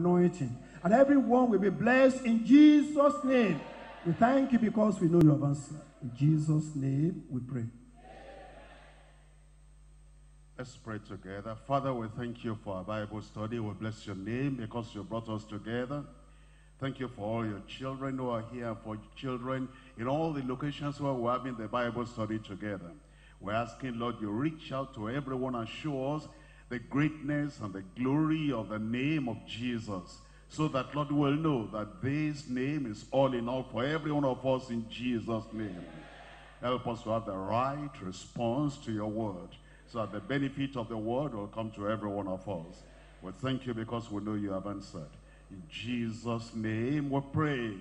anointing. And everyone will be blessed in Jesus' name. We thank you because we know you have answered. In Jesus' name we pray. Let's pray together. Father, we thank you for our Bible study. We bless your name because you brought us together. Thank you for all your children who are here, for children in all the locations where we're having the Bible study together. We're asking, Lord, you reach out to everyone and show us the greatness and the glory of the name of Jesus. So that, Lord, will know that this name is all in all for every one of us in Jesus' name. Help us to have the right response to your word so that the benefit of the word will come to every one of us. We thank you because we know you have answered. In Jesus' name we pray.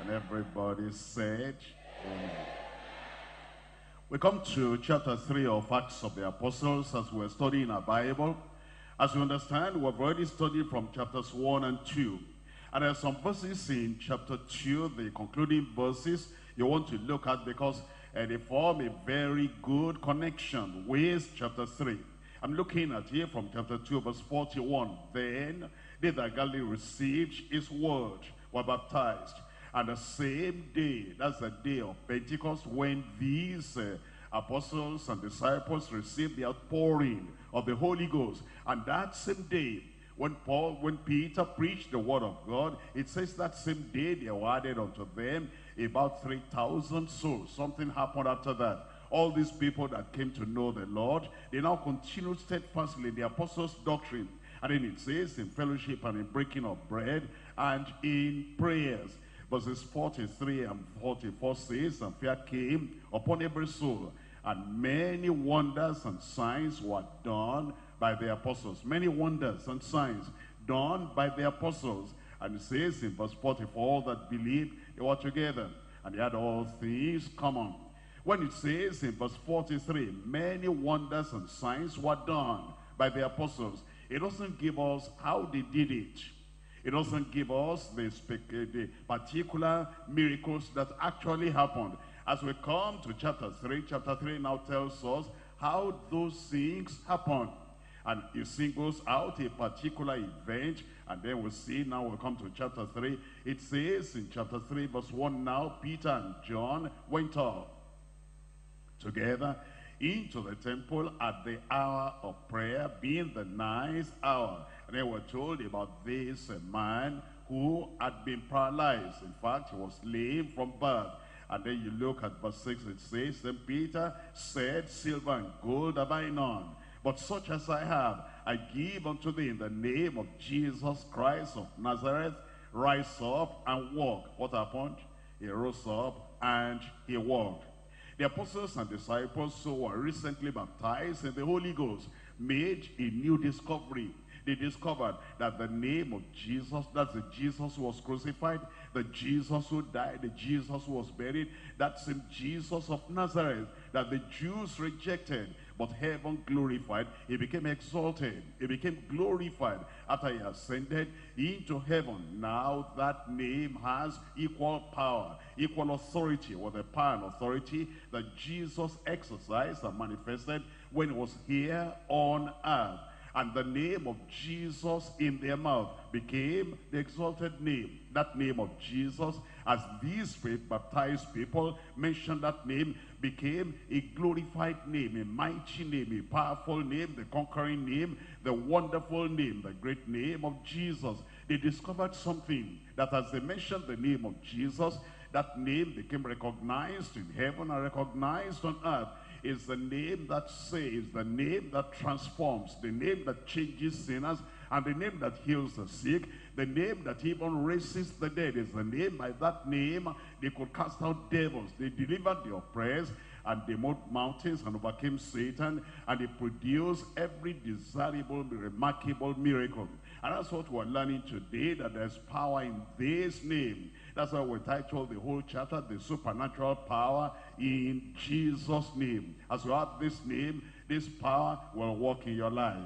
And everybody said, Amen. We come to chapter 3 of Acts of the Apostles as we're studying our Bible. As you understand, we've already studied from chapters 1 and 2. And there are some verses in chapter 2, the concluding verses, you want to look at because uh, they form a very good connection with chapter 3. I'm looking at here from chapter 2, verse 41. Then they that Galilee received his word were baptized. And the same day, that's the day of Pentecost, when these uh, apostles and disciples received the outpouring of the Holy Ghost. And that same day, when Paul, when Peter preached the word of God, it says that same day they were added unto them about 3,000 souls. Something happened after that. All these people that came to know the Lord, they now continued steadfastly in the apostles' doctrine. And then it says in fellowship and in breaking of bread and in prayers. Verses 43 and 44 says, And fear came upon every soul, and many wonders and signs were done by the apostles. Many wonders and signs done by the apostles. And it says in verse 44 All that believed they were together and they had all things common. When it says in verse 43, many wonders and signs were done by the apostles, it doesn't give us how they did it. It doesn't give us the, eh, the particular miracles that actually happened. As we come to chapter 3, chapter 3 now tells us how those things happened. And it singles out a particular event and then we'll see now we'll come to chapter 3. It says in chapter 3 verse 1, Now Peter and John went up together into the temple at the hour of prayer, being the ninth hour. They were told about this man who had been paralyzed. In fact, he was lame from birth. And then you look at verse 6, it says, Then Peter said, Silver and gold have I none, but such as I have, I give unto thee in the name of Jesus Christ of Nazareth, rise up and walk. What happened? He rose up and he walked. The apostles and disciples who were recently baptized in the Holy Ghost made a new discovery. They discovered that the name of Jesus, that's the Jesus who was crucified, the Jesus who died, the Jesus who was buried, that same Jesus of Nazareth that the Jews rejected, but heaven glorified. He became exalted. He became glorified after he ascended into heaven. Now that name has equal power, equal authority with the power and authority that Jesus exercised and manifested when he was here on earth. And the name of Jesus in their mouth became the exalted name. That name of Jesus, as these faith baptized people mentioned that name, became a glorified name, a mighty name, a powerful name, the conquering name, the wonderful name, the great name of Jesus. They discovered something that as they mentioned the name of Jesus, that name became recognized in heaven and recognized on earth is the name that saves, the name that transforms, the name that changes sinners, and the name that heals the sick, the name that even raises the dead is the name. By that name, they could cast out devils. They delivered the oppressed, and they moved mountains and overcame Satan, and they produced every desirable, remarkable miracle. And that's what we're learning today, that there's power in this name. That's why we titled the whole chapter, The Supernatural Power in Jesus' name. As you have this name, this power will work in your life.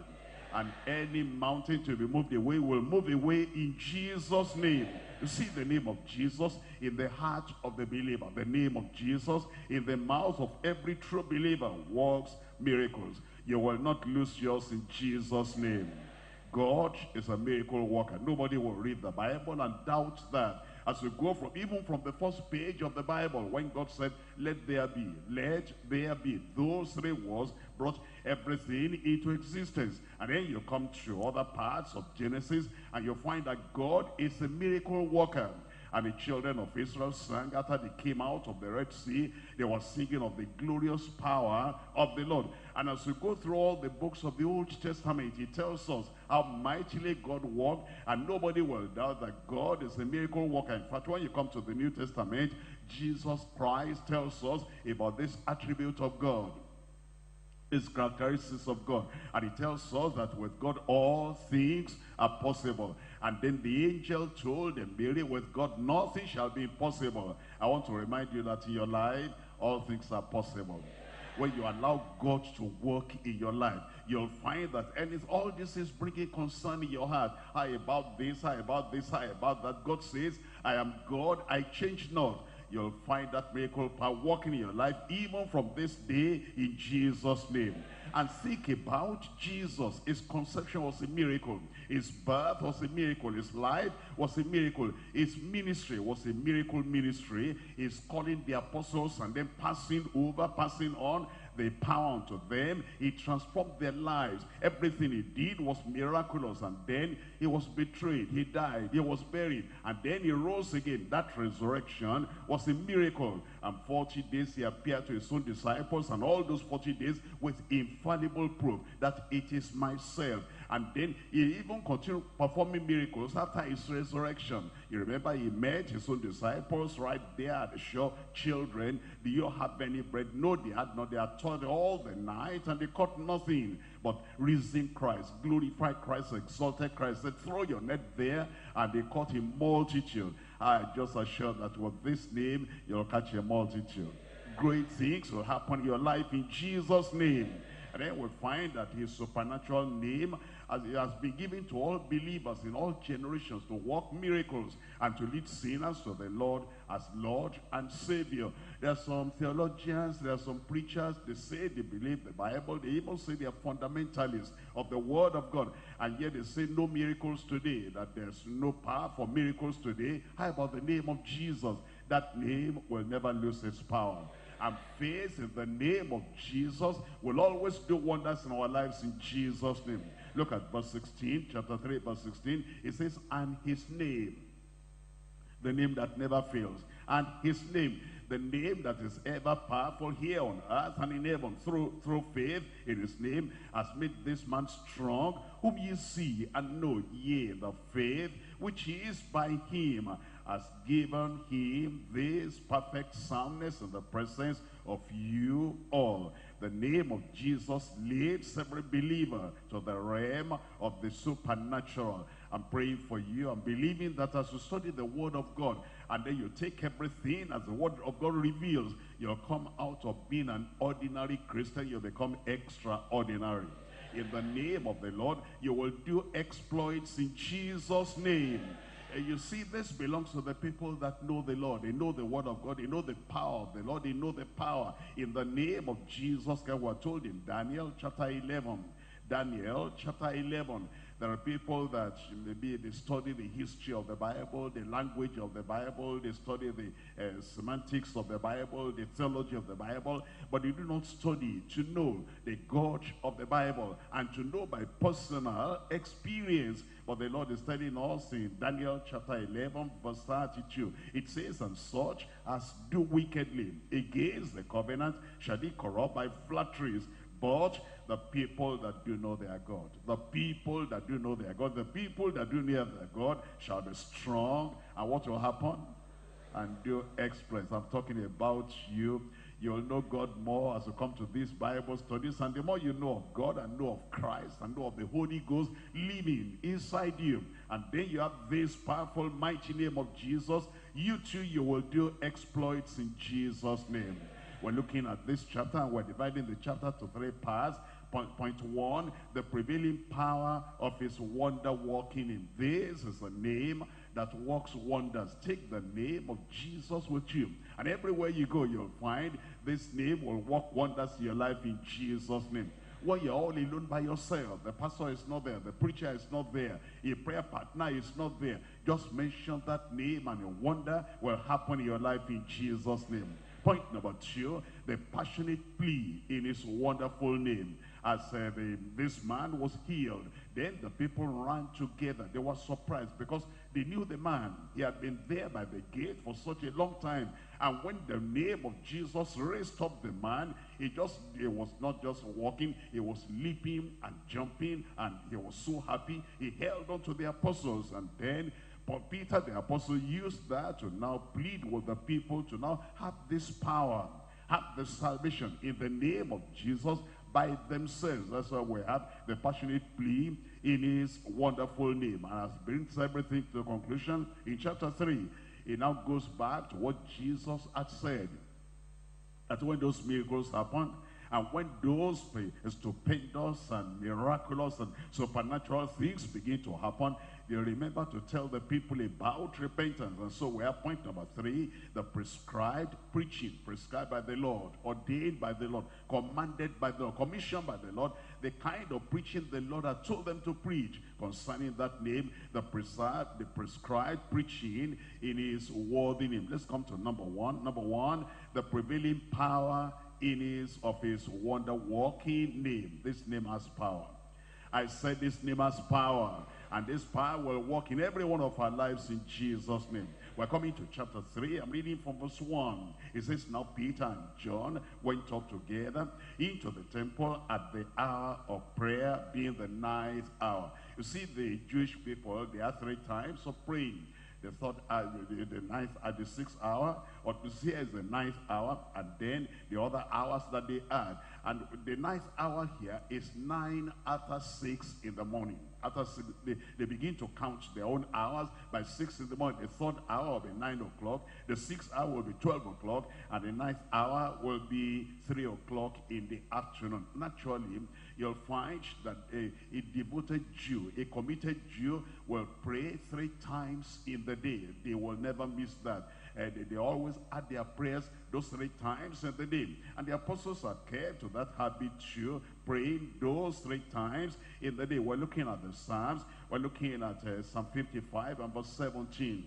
And any mountain to be moved away will move away in Jesus' name. You see the name of Jesus in the heart of the believer. The name of Jesus in the mouth of every true believer works miracles. You will not lose yours in Jesus' name. God is a miracle worker. Nobody will read the Bible and doubt that. As we go from, even from the first page of the Bible, when God said, let there be, let there be, those three words brought everything into existence. And then you come to other parts of Genesis and you find that God is a miracle worker. And the children of Israel sang after they came out of the Red Sea. They were singing of the glorious power of the Lord. And as we go through all the books of the Old Testament, it tells us how mightily God worked. And nobody will doubt that God is a miracle worker. In fact, when you come to the New Testament, Jesus Christ tells us about this attribute of God is characteristics of God. And he tells us that with God all things are possible. And then the angel told Mary, with God nothing shall be impossible. I want to remind you that in your life, all things are possible. When you allow God to work in your life, you'll find that and all this is bringing concern in your heart. How about this, how about this, how about that. God says, I am God, I change not you'll find that miracle power working in your life even from this day in Jesus' name. And think about Jesus. His conception was a miracle. His birth was a miracle. His life was a miracle. His ministry was a miracle ministry. He's calling the apostles and then passing over, passing on the power unto them. He transformed their lives. Everything he did was miraculous. And then he was betrayed. He died. He was buried. And then he rose again. That resurrection was a miracle. And 40 days he appeared to his own disciples. And all those 40 days with infallible proof that it is myself. And then he even continued performing miracles after his resurrection. You remember he met his own disciples right there at the shore. Children, do you have any bread? No, they had not. They had toiled all the night and they caught nothing. But risen Christ, glorified Christ, exalted Christ. They throw your net there and they caught a multitude. I just assure that with this name, you'll catch a multitude. Great things will happen in your life in Jesus' name. And then we find that his supernatural name as it has been given to all believers in all generations to work miracles and to lead sinners to the Lord as Lord and Savior. There are some theologians, there are some preachers, they say they believe the Bible, they even say they are fundamentalists of the Word of God, and yet they say no miracles today, that there's no power for miracles today. How about the name of Jesus? That name will never lose its power and faith in the name of Jesus will always do wonders in our lives in Jesus' name. Look at verse 16, chapter 3, verse 16. It says, and his name, the name that never fails, and his name, the name that is ever powerful here on earth and in heaven through, through faith in his name has made this man strong, whom ye see and know, ye the faith which is by him has given him this perfect soundness in the presence of you all. The name of Jesus leads every believer to the realm of the supernatural. I'm praying for you. I'm believing that as you study the word of God, and then you take everything as the word of God reveals, you'll come out of being an ordinary Christian, you'll become extraordinary. In the name of the Lord, you will do exploits in Jesus' name. You see, this belongs to the people that know the Lord. They know the word of God. They know the power of the Lord. They know the power. In the name of Jesus, God, we're told in Daniel chapter 11. Daniel chapter 11. There are people that maybe they study the history of the Bible, the language of the Bible, they study the uh, semantics of the Bible, the theology of the Bible, but they do not study to know the God of the Bible and to know by personal experience. But the Lord is telling us in Daniel chapter 11 verse 32, it says, And such as do wickedly against the covenant shall be corrupt by flatteries, but the people that do know their God, the people that do know their God, the people that do know their God shall be strong. And what will happen? And do exploits. I'm talking about you. You'll know God more as you come to these Bible studies. And the more you know of God and know of Christ and know of the Holy Ghost living inside you. And then you have this powerful, mighty name of Jesus. You too, you will do exploits in Jesus' name. We're looking at this chapter and we're dividing the chapter to three parts. Point, point one, the prevailing power of his wonder working in this is a name that works wonders. Take the name of Jesus with you. And everywhere you go, you'll find this name will work wonders in your life in Jesus' name. When you're all alone by yourself, the pastor is not there, the preacher is not there, a prayer partner is not there. Just mention that name and a wonder will happen in your life in Jesus' name. Point number two, the passionate plea in his wonderful name. As uh, the, this man was healed, then the people ran together. They were surprised because they knew the man. He had been there by the gate for such a long time. And when the name of Jesus raised up the man, he just he was not just walking, he was leaping and jumping, and he was so happy. He held on to the apostles, and then but Peter the apostle used that to now plead with the people to now have this power, have the salvation in the name of Jesus by themselves. That's why we have the passionate plea in his wonderful name. And as brings everything to a conclusion in chapter 3, it now goes back to what Jesus had said. That when those miracles happened, and when those stupendous and miraculous and supernatural things begin to happen, they remember to tell the people about repentance. And so we have point number three, the prescribed preaching, prescribed by the Lord, ordained by the Lord, commanded by the Lord, commissioned by the Lord, the kind of preaching the Lord had told them to preach concerning that name, the prescribed, the prescribed preaching in his worthy name. Let's come to number one. Number one, the prevailing power in his of his wonder working name. This name has power. I said this name has power. And this power will work in every one of our lives in Jesus' name. We're coming to chapter 3. I'm reading from verse 1. It says, Now Peter and John went up together into the temple at the hour of prayer, being the ninth hour. You see, the Jewish people, they have three times of praying the third hour, the, the ninth at the sixth hour. What you see is the ninth hour, and then the other hours that they add. And the ninth hour here is nine after six in the morning. After six, they, they begin to count their own hours by six in the morning. The third hour will be nine o'clock. The sixth hour will be 12 o'clock. And the ninth hour will be three o'clock in the afternoon. Naturally, you'll find that a, a devoted Jew, a committed Jew will pray three times in the day. They will never miss that. And they, they always add their prayers those three times in the day. And the apostles are kept to that habit too, praying those three times in the day. We're looking at the Psalms. We're looking at uh, Psalm 55 and verse 17.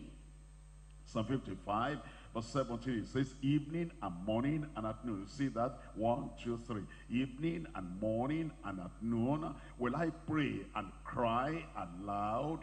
Psalm 55 verse 17 it says evening and morning and at noon You see that one two three evening and morning and at noon will i pray and cry aloud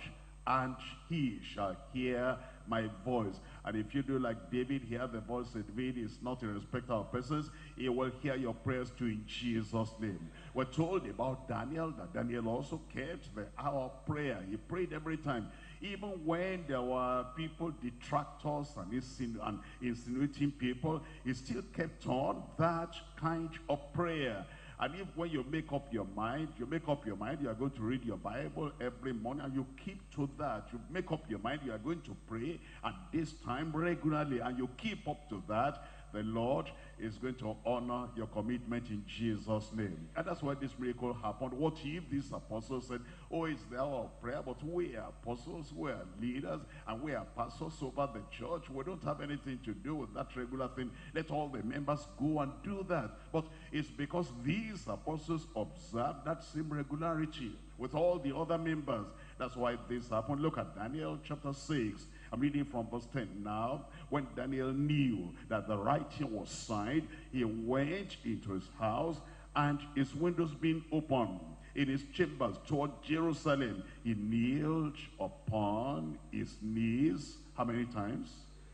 and he shall hear my voice. And if you do like David, hear the voice of David is not in respect of persons. He will hear your prayers too in Jesus' name. We're told about Daniel, that Daniel also kept the hour of prayer. He prayed every time. Even when there were people, detractors and, insinu and insinuating people, he still kept on that kind of prayer. And if when you make up your mind, you make up your mind, you are going to read your Bible every morning, and you keep to that. You make up your mind, you are going to pray at this time regularly, and you keep up to that, the Lord is going to honor your commitment in Jesus' name. And that's why this miracle happened. What if these apostles said, oh, it's the hour of prayer, but we are apostles, we are leaders, and we are pastors over the church. We don't have anything to do with that regular thing. Let all the members go and do that. But it's because these apostles observed that same regularity with all the other members. That's why this happened. Look at Daniel chapter 6. I'm reading from verse 10 now. When Daniel knew that the writing was signed, he went into his house and his windows being open in his chambers toward Jerusalem. He kneeled upon his knees. How many times?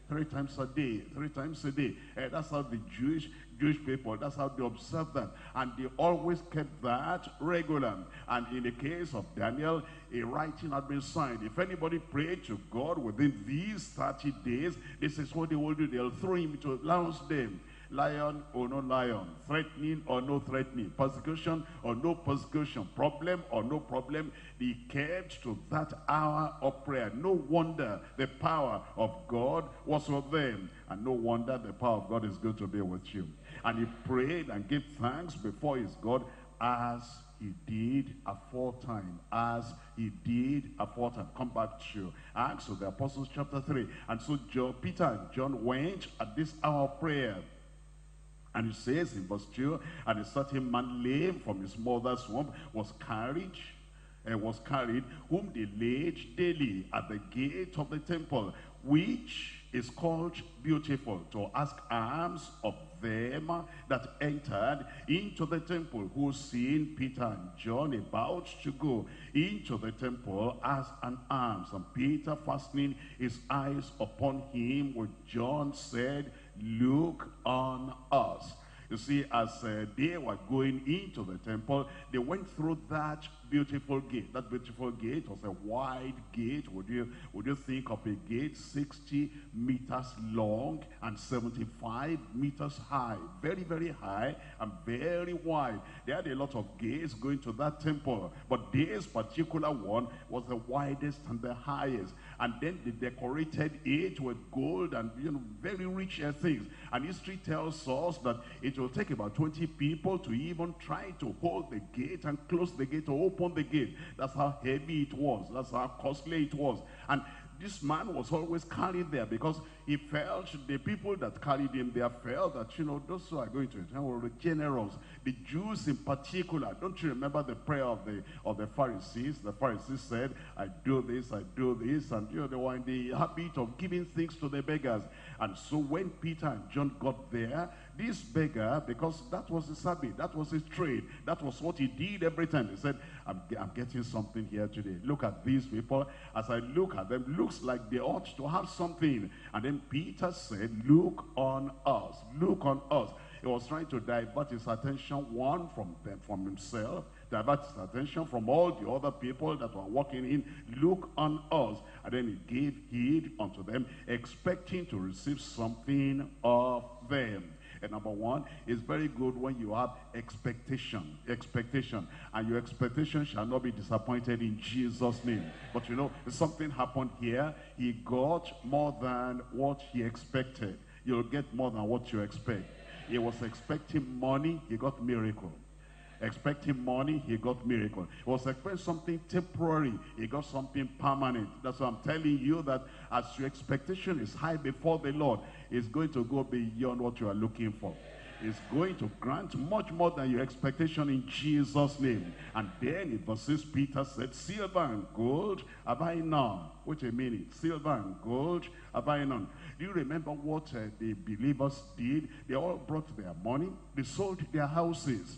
Three times a day. Three times a day. That's how the Jewish Jewish people, that's how they observe that. And they always kept that regular. And in the case of Daniel, a writing had been signed. If anybody prayed to God within these 30 days, this is what they will do. They'll throw him into lion's den lion or no lion, threatening or no threatening, persecution or no persecution, problem or no problem, they kept to that hour of prayer. No wonder the power of God was with them. And no wonder the power of God is going to be with you. And he prayed and gave thanks before his God as he did aforetime, as he did aforetime. Come back to Acts of the Apostles chapter 3. And so John, Peter and John went at this hour of prayer And it says in verse 2, and a certain man lame from his mother's womb was carried, and was carried, whom they laid daily at the gate of the temple, which is called beautiful, to ask alms of them that entered into the temple, who seeing Peter and John about to go into the temple, asked an alms. And Peter, fastening his eyes upon him, with John said, Look on us. You see, as uh, they were going into the temple, they went through that beautiful gate. That beautiful gate was a wide gate. Would you, would you think of a gate 60 meters long and 75 meters high? Very, very high and very wide. They had a lot of gates going to that temple. But this particular one was the widest and the highest. And then they decorated it with gold and you know very rich things. And history tells us that it will take about 20 people to even try to hold the gate and close the gate or open the gate. That's how heavy it was. That's how costly it was. And this man was always carried there because he felt the people that carried him there felt that you know those who are going to eternal were generous the jews in particular don't you remember the prayer of the of the pharisees? The pharisees said i do this i do this and you know they were in the habit of giving things to the beggars. And so when peter and john got there this beggar, because that was his habit, that was his trade, that was what he did every time. He said, I'm, I'm getting something here today. Look at these people. As I look at them, looks like they ought to have something. And then Peter said, look on us, look on us. He was trying to divert his attention, one, from, them, from himself, divert his attention from all the other people that were walking in. Look on us. And then he gave heed unto them, expecting to receive something of them. And number one, it's very good when you have expectation. Expectation. And your expectation shall not be disappointed in Jesus' name. But you know, something happened here. He got more than what he expected. You'll get more than what you expect. He was expecting money, he got miracle expecting money, he got miracle. He was expecting something temporary, he got something permanent. That's why I'm telling you that as your expectation is high before the Lord, it's going to go beyond what you are looking for. Is going to grant much more than your expectation in Jesus' name. And then in verses, Peter said, Silver and gold have I none. Wait a minute. Silver and gold have I none. Do you remember what uh, the believers did? They all brought their money. They sold their houses.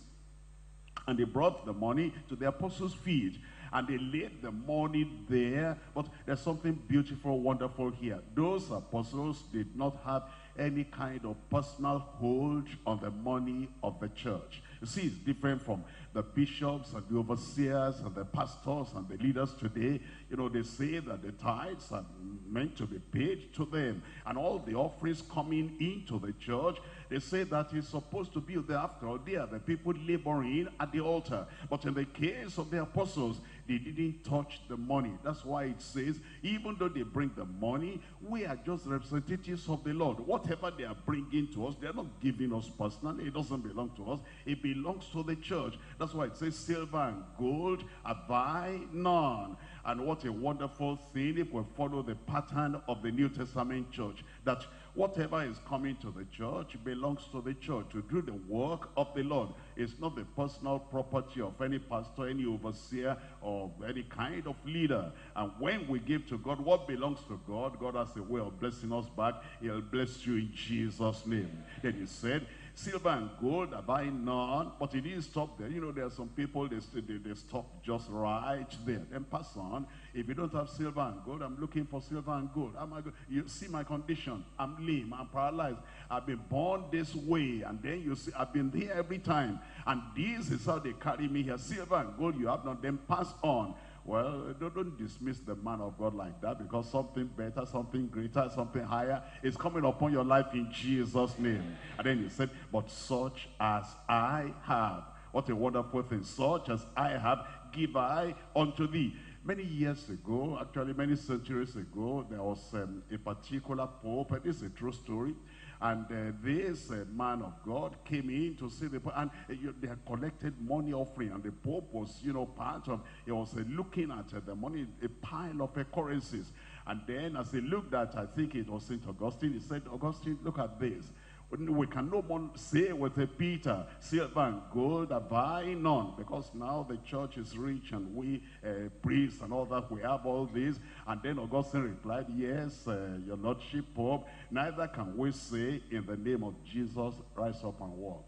And they brought the money to the apostles' feet. And they laid the money there. But there's something beautiful, wonderful here. Those apostles did not have any kind of personal hold on the money of the church. You see, it's different from the bishops and the overseers and the pastors and the leaders today. You know, they say that the tithes are meant to be paid to them. And all the offerings coming into the church, they say that he's supposed to be there after all. They are the people laboring at the altar. But in the case of the apostles, they didn't touch the money. That's why it says, even though they bring the money, we are just representatives of the Lord. Whatever they are bringing to us, they're not giving us personally. It doesn't belong to us. It belongs to the church. That's why it says, silver and gold I none. And what a wonderful thing if we follow the pattern of the New Testament church. That whatever is coming to the church belongs to the church to do the work of the Lord. It's not the personal property of any pastor, any overseer, or any kind of leader. And when we give to God what belongs to God, God has a way of blessing us back. He'll bless you in Jesus' name. Then he said, Silver and gold have I none, but it didn't stop there. You know, there are some people, they, they, they stop just right there. Then pass on. If you don't have silver and gold, I'm looking for silver and gold. Am I go you see my condition. I'm lame. I'm paralyzed. I've been born this way. And then you see, I've been here every time. And this is how they carry me here. Silver and gold you have not. Then pass on. Well, don't dismiss the man of God like that because something better, something greater, something higher is coming upon your life in Jesus' name. And then he said, but such as I have. What a wonderful thing. Such as I have, give I unto thee. Many years ago, actually many centuries ago, there was um, a particular pope, and this is a true story, and uh, this uh, man of God came in to see the Pope, and uh, you, they had collected money offering, and the Pope was, you know, part of, he was uh, looking at uh, the money, a pile of uh, currencies. And then as he looked at, I think it was St. Augustine, he said, Augustine, look at this. We can no more say with Peter, silver and gold have I none, because now the church is rich and we uh, priests and all that, we have all this. And then Augustine replied, yes, uh, your lordship, Pope, neither can we say in the name of Jesus, rise up and walk.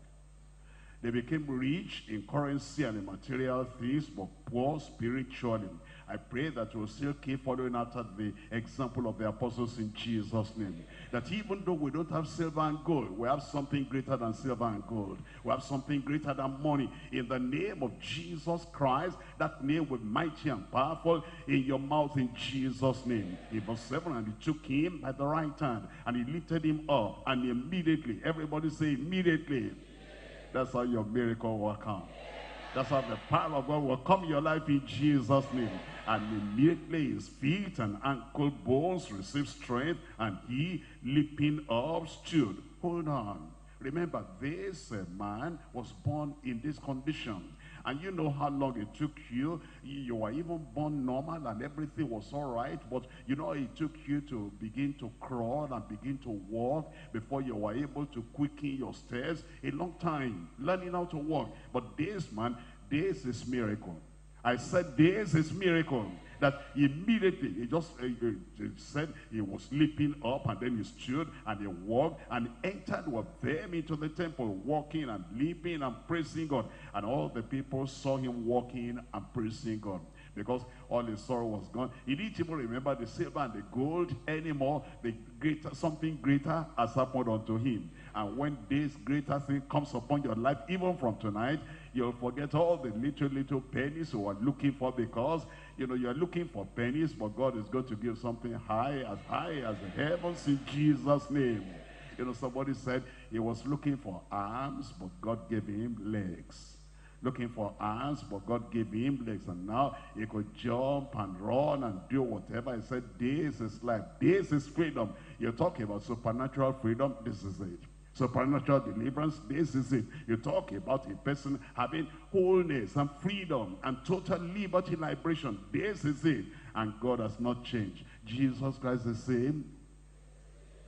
They became rich in currency and in material things, but poor spiritually. I pray that we'll still keep following after the example of the apostles in Jesus' name. That even though we don't have silver and gold, we have something greater than silver and gold. We have something greater than money. In the name of Jesus Christ, that name was mighty and powerful in your mouth in Jesus' name. In verse 7, and he took him by the right hand, and he lifted him up, and immediately, everybody say immediately. That's how your miracle will come. That's how the power of God will come in your life in Jesus' name. And immediately his feet and ankle bones received strength, and he, leaping up, stood. Hold on. Remember, this uh, man was born in this condition. And you know how long it took you. You were even born normal and everything was all right. But you know it took you to begin to crawl and begin to walk before you were able to quicken your steps. A long time learning how to walk. But this man, this is miracle. I said this is miracle that immediately he just uh, he said he was leaping up and then he stood and he walked and entered with them into the temple walking and leaping and praising God and all the people saw him walking and praising God because all his sorrow was gone. He didn't even remember the silver and the gold anymore. The greater, something greater has happened unto him. And when this greater thing comes upon your life, even from tonight, you'll forget all the little, little pennies you are looking for because you know, you're looking for pennies, but God is going to give something high, as high as the heavens in Jesus' name. You know, somebody said he was looking for arms, but God gave him legs. Looking for arms, but God gave him legs. And now he could jump and run and do whatever. He said, this is life. This is freedom. You're talking about supernatural freedom. This is it supernatural deliverance. This is it. You talk about a person having wholeness and freedom and total liberty liberation. This is it. And God has not changed. Jesus Christ is the same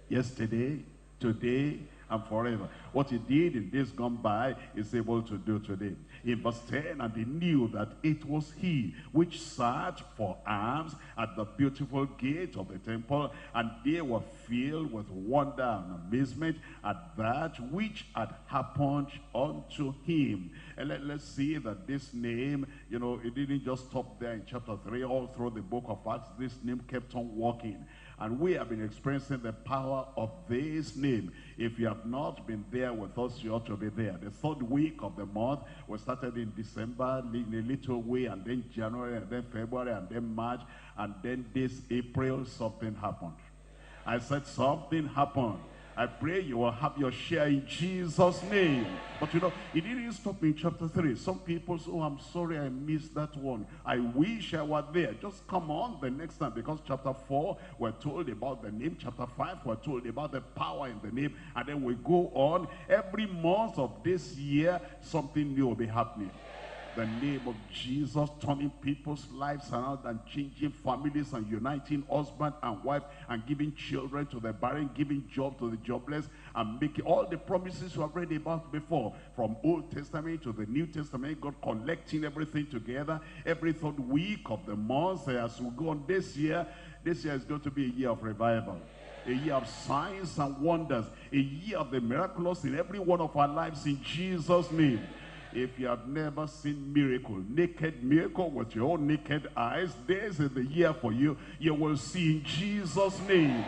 yesterday, today, and forever. What he did in days gone by is able to do today. In verse 10, and they knew that it was he which sat for alms at the beautiful gate of the temple, and they were filled with wonder and amazement at that which had happened unto him. And let, us see that this name, you know, it didn't just stop there in chapter 3, all through the book of Acts, this name kept on walking. And we have been experiencing the power of this name. If you have not been there with us, you ought to be there. The third week of the month, we started in December, in a little way, and then January, and then February, and then March, and then this April, something happened. I said something happened. I pray you will have your share in Jesus' name. But you know, it didn't stop in chapter 3. Some people say, oh, I'm sorry I missed that one. I wish I were there. Just come on the next time because chapter 4, we're told about the name. Chapter 5, we're told about the power in the name. And then we go on. Every month of this year, something new will be happening the name of Jesus, turning people's lives around and changing families and uniting husband and wife and giving children to the barren, giving job to the jobless and making all the promises you have read about before from Old Testament to the New Testament, God collecting everything together every third week of the month as we go on this year. This year is going to be a year of revival a year of signs and wonders, a year of the miraculous in every one of our lives in Jesus' name. If you have never seen miracle, naked miracle with your own naked eyes, this is the year for you. You will see in Jesus' name.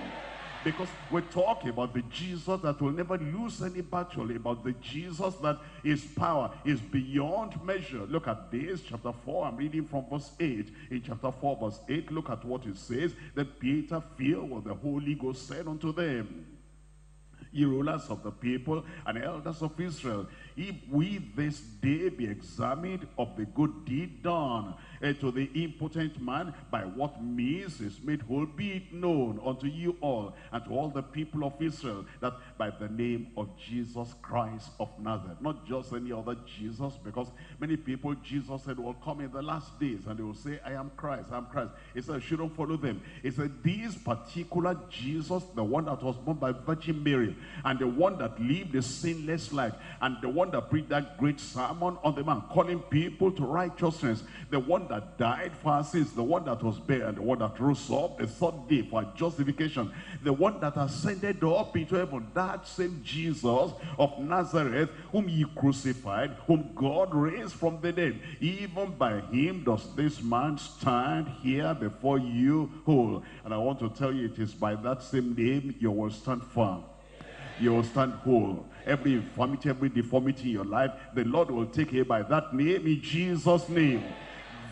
Because we're talking about the Jesus that will never lose any battle, about the Jesus that his power is beyond measure. Look at this, chapter 4, I'm reading from verse 8. In chapter 4, verse 8, look at what it says. That Peter, filled with the Holy Ghost, said unto them, ye rulers of the people and elders of Israel, if we this day be examined of the good deed done uh, to the impotent man, by what means is made whole, be it known unto you all and to all the people of Israel, that by the name of Jesus Christ of Nazareth, not just any other Jesus, because many people, Jesus said, will come in the last days, and they will say, I am Christ, I am Christ. He said, shouldn't follow them. He said, this particular Jesus, the one that was born by Virgin Mary, and the one that lived a sinless life, and the one that preached that great sermon on the man, calling people to righteousness, the one that died for our sins, the one that was buried, the one that rose up the third day for justification, the one that ascended up into heaven, that same Jesus of Nazareth, whom ye crucified, whom God raised from the dead, even by him does this man stand here before you whole. And I want to tell you, it is by that same name you will stand firm. You will stand whole. Every infirmity, every deformity in your life, the Lord will take it by that name in Jesus' name.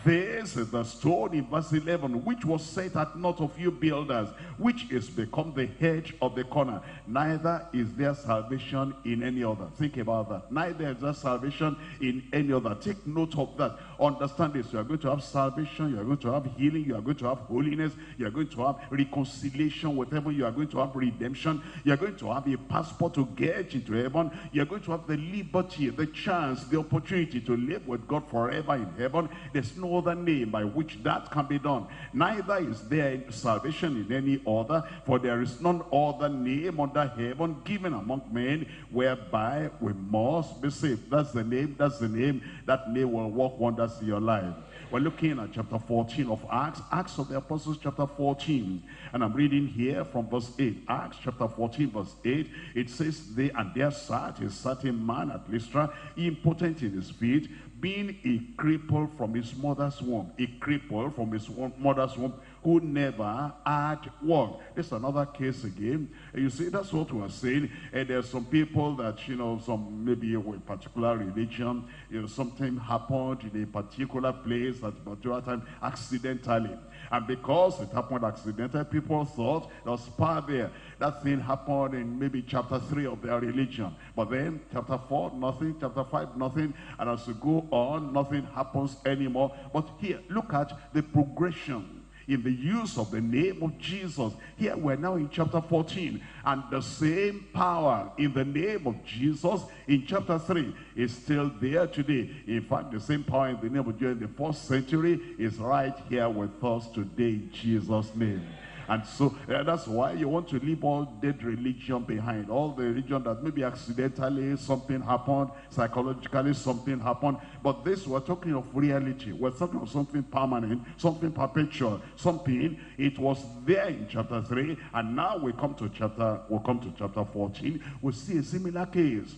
This is the stone in verse 11, which was set at not of you builders, which is become the hedge of the corner. Neither is there salvation in any other. Think about that. Neither is there salvation in any other. Take note of that. Understand this. You are going to have salvation. You are going to have healing. You are going to have holiness. You are going to have reconciliation heaven. You are going to have redemption. You are going to have a passport to get into heaven. You are going to have the liberty, the chance, the opportunity to live with God forever in heaven. There's no other name by which that can be done. Neither is there salvation in any other, for there is none other name under heaven given among men whereby we must be saved. That's the name, that's the name. That name will work wonders in your life. We're looking at chapter 14 of Acts, Acts of the Apostles chapter 14. And I'm reading here from verse 8. Acts chapter 14 verse 8. It says, they and there sat a certain man at Lystra, impotent in his feet, being a cripple from his mother's womb. A cripple from his mother's womb who never had walked. This is another case again. You see, that's what we're saying. And there's some people that, you know, some maybe a particular religion, you know, something happened in a particular place at a particular time accidentally. And because it happened accidentally, people thought there was power there. That thing happened in maybe chapter 3 of their religion. But then chapter 4, nothing. Chapter 5, nothing. And as you go on, nothing happens anymore. But here, look at the progression in the use of the name of Jesus. Here we're now in chapter 14. And the same power in the name of Jesus in chapter 3 is still there today. In fact, the same power in the name of Jesus in the first century is right here with us today in Jesus' name. And so uh, that's why you want to leave all dead religion behind. All the religion that maybe accidentally something happened, psychologically something happened. But this, we're talking of reality. We're talking of something permanent, something perpetual, something, it was there in chapter 3. And now we come to chapter, we come to chapter 14. We see a similar case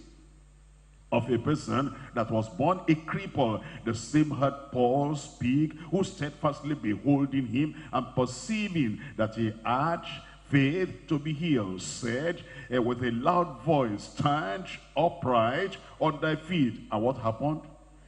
of a person that was born a cripple. The same heard Paul speak, who steadfastly beholding him and perceiving that he had faith to be healed, said uh, with a loud voice, stand upright on thy feet. And what happened?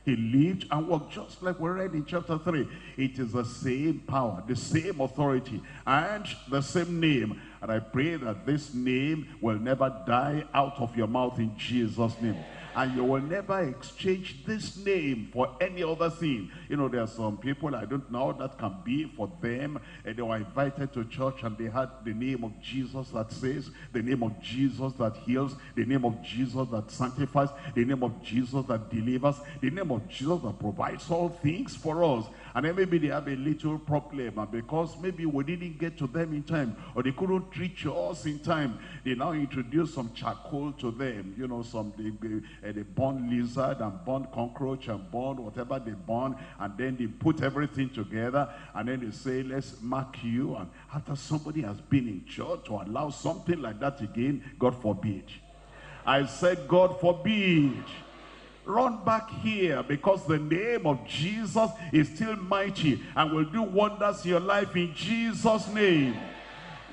He lived and walked just like we read in chapter 3. It is the same power, the same authority, and the same name. And I pray that this name will never die out of your mouth in Jesus' name and you will never exchange this name for any other thing. You know, there are some people, I don't know, that can be for them, and they were invited to church and they had the name of Jesus that says, the name of Jesus that heals, the name of Jesus that sanctifies, the name of Jesus that delivers, the name of Jesus that provides all things for us. And then maybe they have a little problem, and because maybe we didn't get to them in time, or they couldn't reach us in time, they now introduce some charcoal to them. You know, some they, they, eh, they burn lizard and burn cockroach and burn whatever they burn, and then they put everything together, and then they say, let's mark you. And after somebody has been in church to allow something like that again, God forbid. I said, God forbid. Run back here because the name of Jesus is still mighty and will do wonders in your life in Jesus' name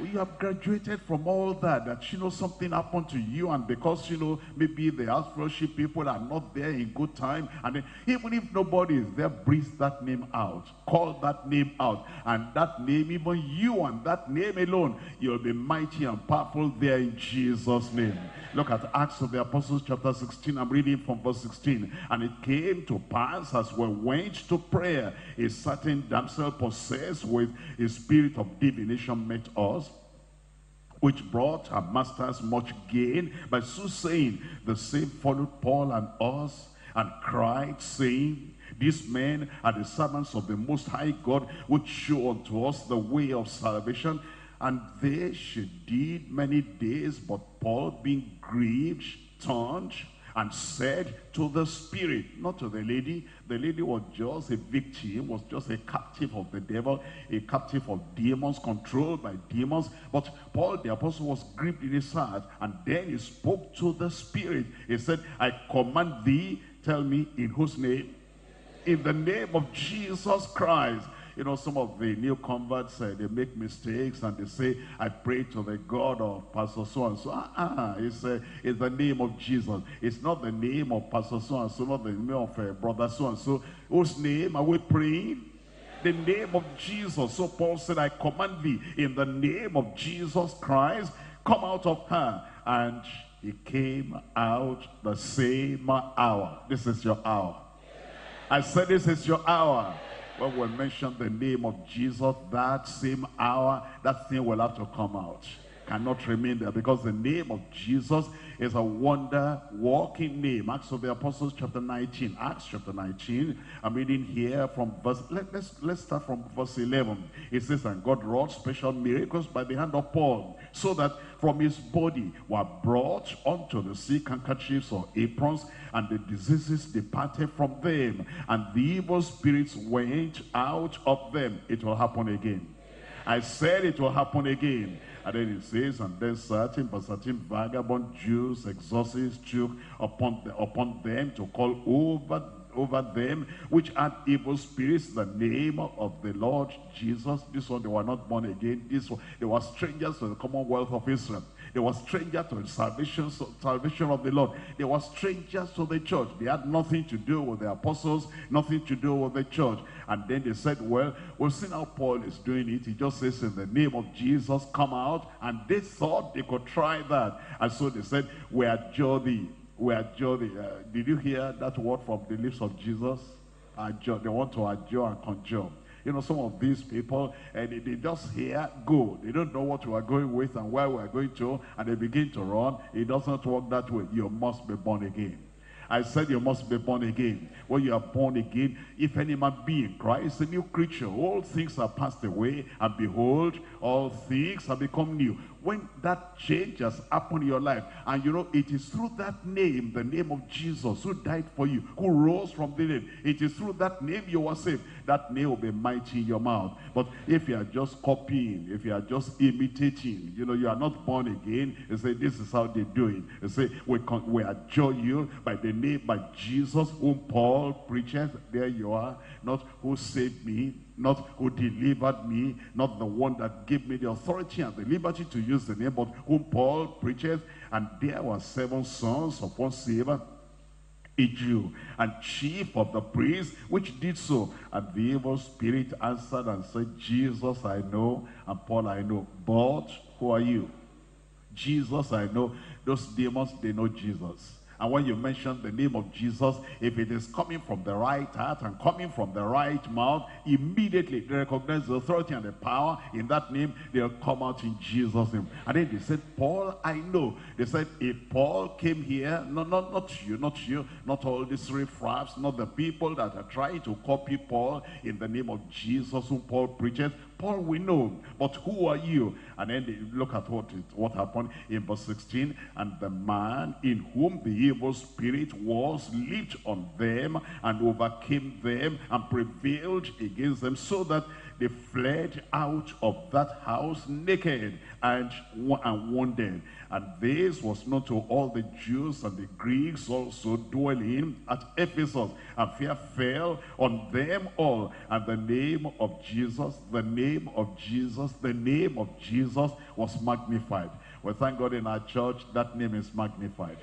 you have graduated from all that, that, you know, something happened to you, and because, you know, maybe the house fellowship people are not there in good time, and even if nobody is there, breathe that name out. Call that name out. And that name, even you and that name alone, you'll be mighty and powerful there in Jesus' name. Look at Acts of the Apostles chapter 16. I'm reading from verse 16. And it came to pass as we went to prayer, a certain damsel possessed with a spirit of divination met us which brought our masters much gain by soothsaying. The same followed Paul and us and cried, saying, These men are the servants of the Most High God, which show unto us the way of salvation. And there she did many days, but Paul, being grieved, turned and said to the spirit, not to the lady. The lady was just a victim, was just a captive of the devil, a captive of demons, controlled by demons. But Paul the apostle was gripped in his heart, and then he spoke to the spirit. He said, I command thee, tell me in whose name? In the name of Jesus Christ you know, some of the new converts, uh, they make mistakes and they say, I pray to the God of Pastor so-and-so. Ah, it's, uh, it's the name of Jesus. It's not the name of Pastor so-and-so, not the name of uh, brother so-and-so. Whose name are we praying? The name of Jesus. So Paul said, I command thee in the name of Jesus Christ, come out of her. And he came out the same hour. This is your hour. I said, this is your hour when we mention the name of Jesus, that same hour, that thing will have to come out. Cannot remain there because the name of Jesus is a wonder walking name. Acts of the Apostles chapter 19. Acts chapter 19. I'm reading here from verse, let, let's, let's start from verse 11. It says, and God wrought special miracles by the hand of Paul, so that from his body were brought unto the sick handkerchiefs or aprons, and the diseases departed from them, and the evil spirits went out of them. It will happen again. I said it will happen again. And then it says, and then certain but certain vagabond Jews, exorcists took upon, the, upon them to call over over them which had evil spirits the name of the Lord Jesus. This one, they were not born again. This one, they were strangers to the commonwealth of Israel. They were strangers to the salvation, salvation of the Lord. They were strangers to the church. They had nothing to do with the apostles, nothing to do with the church. And then they said, well, we've seen how Paul is doing it. He just says, in the name of Jesus, come out. And they thought they could try that. And so they said, we adjure thee. We adjure thee. Uh, did you hear that word from the lips of Jesus? Adjure. They want to adjure and conjure. You know, some of these people, and they, they just hear, go. They don't know what we are going with and where we are going to, and they begin to run. It doesn't work that way. You must be born again. I said you must be born again. When you are born again, if any man be in Christ, a new creature, all things are passed away, and behold, all things have become new when that change has happened in your life, and you know, it is through that name, the name of Jesus, who died for you, who rose from the dead, it is through that name you were saved. That name will be mighty in your mouth. But if you are just copying, if you are just imitating, you know, you are not born again, you say, this is how they do it. You say, we, we adjure you by the name, by Jesus, whom Paul preaches. There you are, not who saved me, not who delivered me, not the one that gave me the authority and the liberty to use the name, but whom Paul preaches. And there were seven sons of one Sceva, a Jew, and chief of the priests, which did so. And the evil spirit answered and said, Jesus I know, and Paul I know, but who are you? Jesus I know. Those demons, they know Jesus. And when you mention the name of Jesus, if it is coming from the right heart and coming from the right mouth, immediately they recognize the authority and the power in that name. They'll come out in Jesus' name. And then they said, Paul, I know. They said, if Paul came here, no, not, not you, not you, not all these riffraffs, not the people that are trying to copy Paul in the name of Jesus whom Paul preaches, Paul we know, but who are you? And then look at what, what happened in verse 16. And the man in whom the evil spirit was leaped on them and overcame them and prevailed against them so that they fled out of that house naked and, and wounded. And this was not to all the Jews and the Greeks also dwelling at Ephesus. And fear fell on them all. And the name of Jesus, the name of Jesus, the name of Jesus was magnified. Well, thank God in our church, that name is magnified.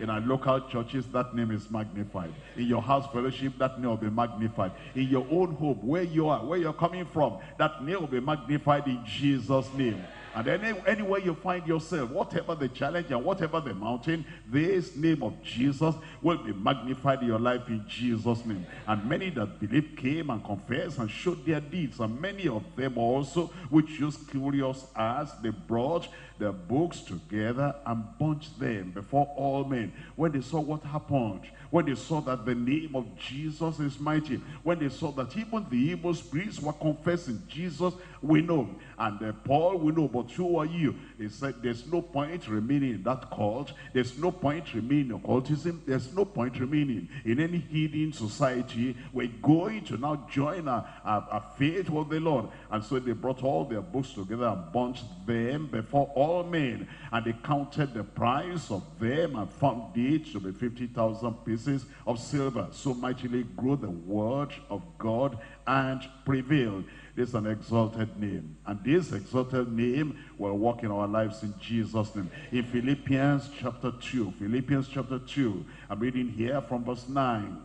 In our local churches, that name is magnified. In your house fellowship, that name will be magnified. In your own home, where you are, where you're coming from, that name will be magnified in Jesus' name. And any, anywhere you find yourself, whatever the challenge and whatever the mountain, this name of Jesus will be magnified in your life in Jesus' name. And many that believed came and confessed and showed their deeds. And many of them also, which used curious as they brought their books together and bunched them before all men. When they saw what happened, when they saw that the name of Jesus is mighty, when they saw that even the evil spirits were confessing Jesus we know. And uh, Paul, we know, but who are you? He said, there's no point remaining in that cult. There's no point remaining in occultism. There's no point remaining in any hidden society. We're going to now join our faith with the Lord. And so they brought all their books together and bunched them before all men. And they counted the price of them and found it to be 50,000 pieces of silver. So mightily grew the word of God and prevailed. This is an exalted name. And this exalted name will work in our lives in Jesus' name. In Philippians chapter 2, Philippians chapter 2, I'm reading here from verse 9.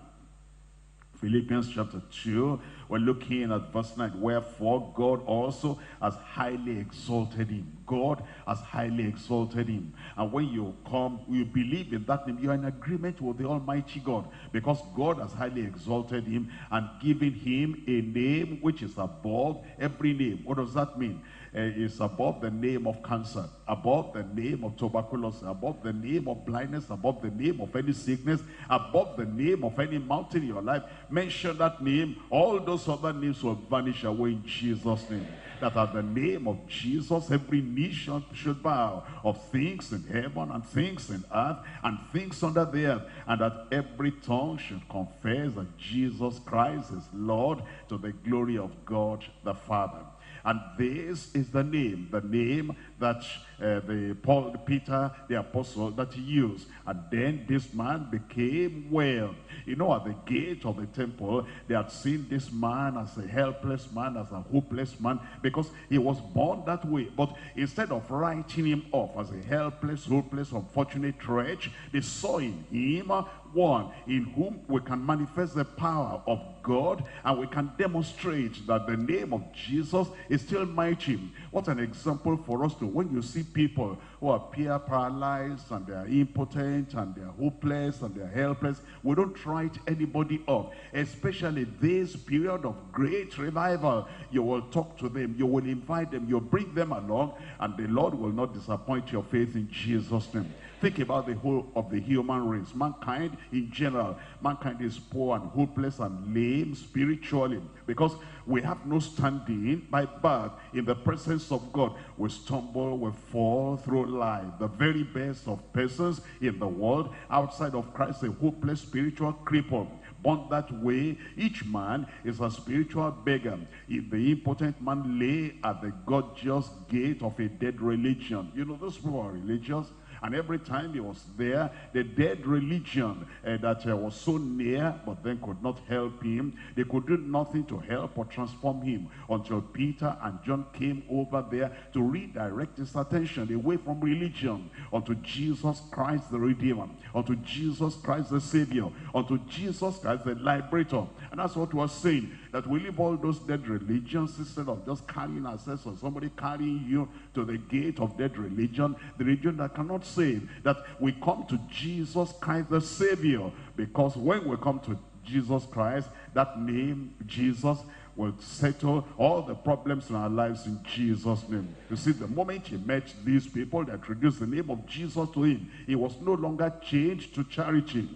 Philippians chapter 2, we're looking at verse 9. Wherefore God also has highly exalted him. God has highly exalted him. And when you come, you believe in that name, you are in agreement with the Almighty God. Because God has highly exalted him and given him a name which is above every name. What does that mean? uh, is above the name of cancer, above the name of tuberculosis, above the name of blindness, above the name of any sickness, above the name of any mountain in your life. Mention that name, all those other names will vanish away in Jesus' name that at the name of Jesus, every knee should bow of things in heaven and things in earth and things under the earth, and that every tongue should confess that Jesus Christ is Lord to the glory of God the Father. And this is the name, the name that uh, the Paul, Peter, the apostle, that he used. And then this man became well. You know, at the gate of the temple, they had seen this man as a helpless man, as a hopeless man, because he was born that way. But instead of writing him off as a helpless, hopeless, unfortunate wretch, they saw in him one in whom we can manifest the power of God and we can demonstrate that the name of Jesus is still mighty. What an example for us to when you see people who appear paralyzed and they are impotent and they are hopeless and they are helpless, we don't write anybody off. Especially this period of great revival. You will talk to them, you will invite them, you bring them along and the Lord will not disappoint your faith in Jesus' name. Think about the whole of the human race. Mankind in general. Mankind is poor and hopeless and lame spiritually. Because we have no standing by birth in the presence of God. We stumble, we fall through life. The very best of persons in the world outside of Christ, a hopeless spiritual cripple born that way, each man is a spiritual beggar. If the impotent man lay at the gorgeous gate of a dead religion, you know, those people are religious, and every time he was there, the dead religion uh, that uh, was so near, but then could not help him, they could do nothing to help or transform him until Peter and John came over there to redirect his attention away from religion unto Jesus Christ the Redeemer, unto Jesus Christ the Savior, unto Jesus Christ the Liberator. And that's what we're saying that we leave all those dead religions instead of just carrying ourselves or somebody carrying you to the gate of dead religion, the religion that cannot save, that we come to Jesus Christ the Savior. Because when we come to Jesus Christ, that name, Jesus, will settle all the problems in our lives in Jesus' name. You see, the moment he met these people that introduced the name of Jesus to him, he was no longer changed to charity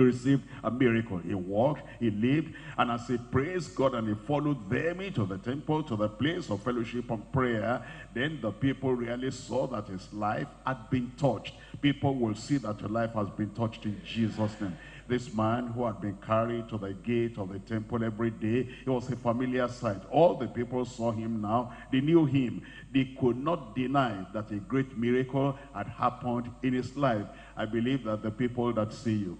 received a miracle. He walked, he lived, and as he praised God and he followed them into the temple, to the place of fellowship and prayer, then the people really saw that his life had been touched. People will see that your life has been touched in Jesus' name. This man who had been carried to the gate of the temple every day, it was a familiar sight. All the people saw him now. They knew him. They could not deny that a great miracle had happened in his life. I believe that the people that see you,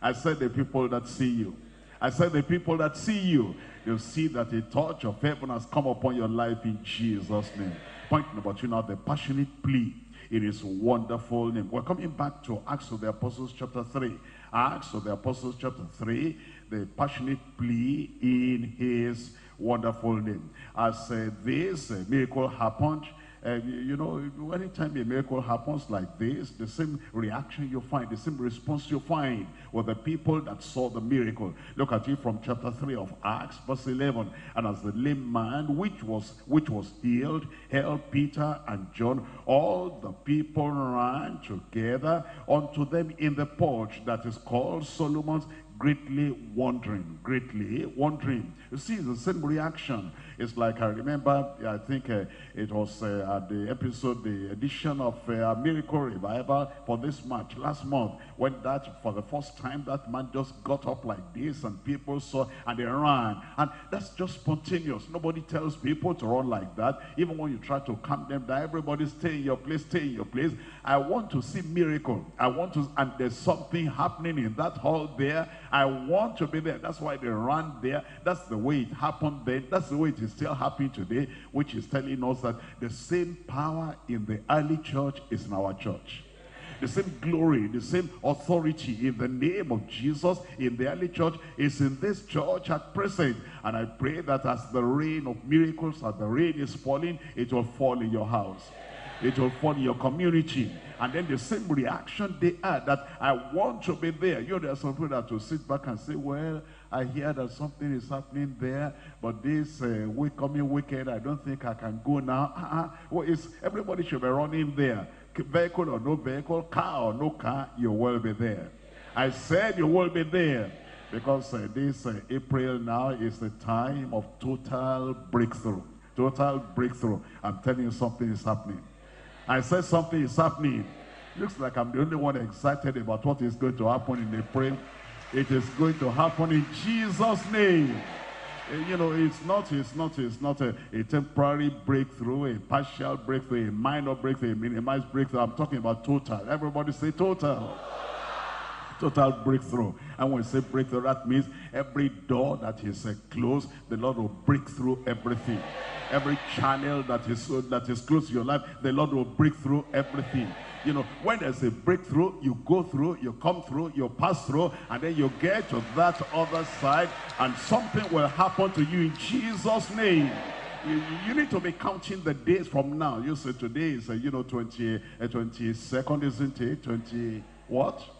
I said the people that see you. I said the people that see you, they'll see that a touch of heaven has come upon your life in Jesus' name. Point number two now, the passionate plea. It is wonderful name. We're coming back to Acts of the Apostles chapter 3. Acts of the Apostles chapter 3, the passionate plea in his wonderful name. As uh, this uh, miracle happened, uh, you know, anytime a miracle happens like this, the same reaction you find, the same response you find with the people that saw the miracle. Look at it from chapter 3 of Acts, verse 11. And as the lame man which was, which was healed, held Peter and John, all the people ran together unto them in the porch that is called Solomon's greatly wondering, greatly wondering. You see, the same reaction. It's like I remember, I think uh, it was uh, at the episode, the edition of uh, Miracle Revival for this March, last month, when that, for the first time, that man just got up like this and people saw and they ran. And that's just spontaneous. Nobody tells people to run like that. Even when you try to calm them down, everybody stay in your place, stay in your place. I want to see miracle. I want to, and there's something happening in that hall there. I want to be there. That's why they ran there. That's the way it happened then. That's the way it is still happening today, which is telling us that the same power in the early church is in our church the same glory, the same authority in the name of Jesus in the early church is in this church at present. And I pray that as the rain of miracles, as the rain is falling, it will fall in your house. It will fall in your community. And then the same reaction they had that I want to be there. You know, there are some people that will sit back and say, well, I hear that something is happening there, but this uh, week coming weekend, I don't think I can go now. Uh -uh. Well, it's, everybody should be running there. Vehicle or no vehicle, car or no car, you will be there. I said you will be there. Because uh, this uh, April now is the time of total breakthrough. Total breakthrough. I'm telling you something is happening. I said something is happening. Looks like I'm the only one excited about what is going to happen in April. It is going to happen in Jesus' name. Uh, you know, it's not, it's not, it's not a, a temporary breakthrough, a partial breakthrough, a minor breakthrough, a minimized breakthrough. I'm talking about total. Everybody say total. Total breakthrough. And when we say breakthrough, that means every door that is uh, closed, the Lord will break through everything. Every channel that is, uh, that is close to your life, the Lord will break through everything. You know, when there's a breakthrough, you go through, you come through, you pass through, and then you get to that other side, and something will happen to you in Jesus' name. You, you need to be counting the days from now. You say today is, uh, you know, 20, uh, 22nd, isn't it? 20, what?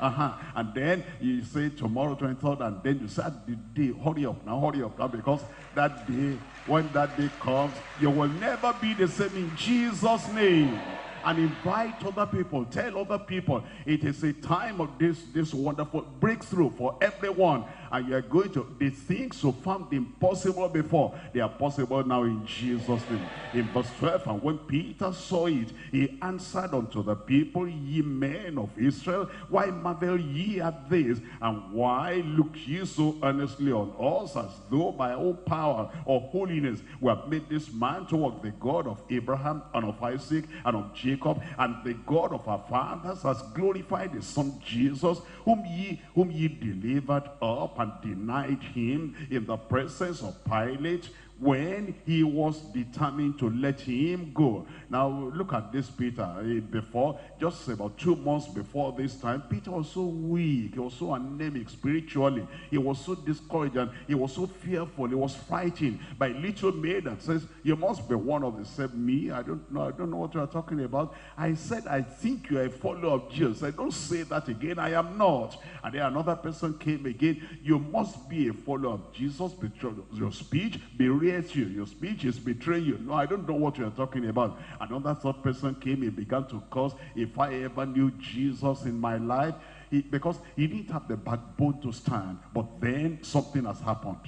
Uh-huh. And then you say tomorrow 23rd, and then you say the day, hurry up now, hurry up now, because that day, when that day comes, you will never be the same in Jesus' name. And invite other people. Tell other people it is a time of this this wonderful breakthrough for everyone and you're going to the things you found impossible before they are possible now in jesus name. In verse 12 and when peter saw it he answered unto the people ye men of israel why marvel ye at this? And why look ye so earnestly on us as though by all power or holiness we have made this man to walk the god of abraham and of isaac and of jacob Jacob, and the God of our fathers has glorified his son Jesus, whom ye, whom ye delivered up and denied him in the presence of Pilate, when he was determined to let him go. Now, look at this Peter. Eh, before, just about two months before this time, Peter was so weak. He was so anemic spiritually. He was so discouraged and he was so fearful. He was frightened by little maid that says, you must be one of the seven. Me, I don't know. I don't know what you are talking about. I said, I think you are a follower of Jesus. I don't say that again. I am not. And then another person came again. You must be a follower of Jesus. Your speech be you. Your speech is betraying you. No, I don't know what you're talking about. Another third person came, he began to curse. If I ever knew Jesus in my life, he, because he didn't have the backbone to stand. But then something has happened.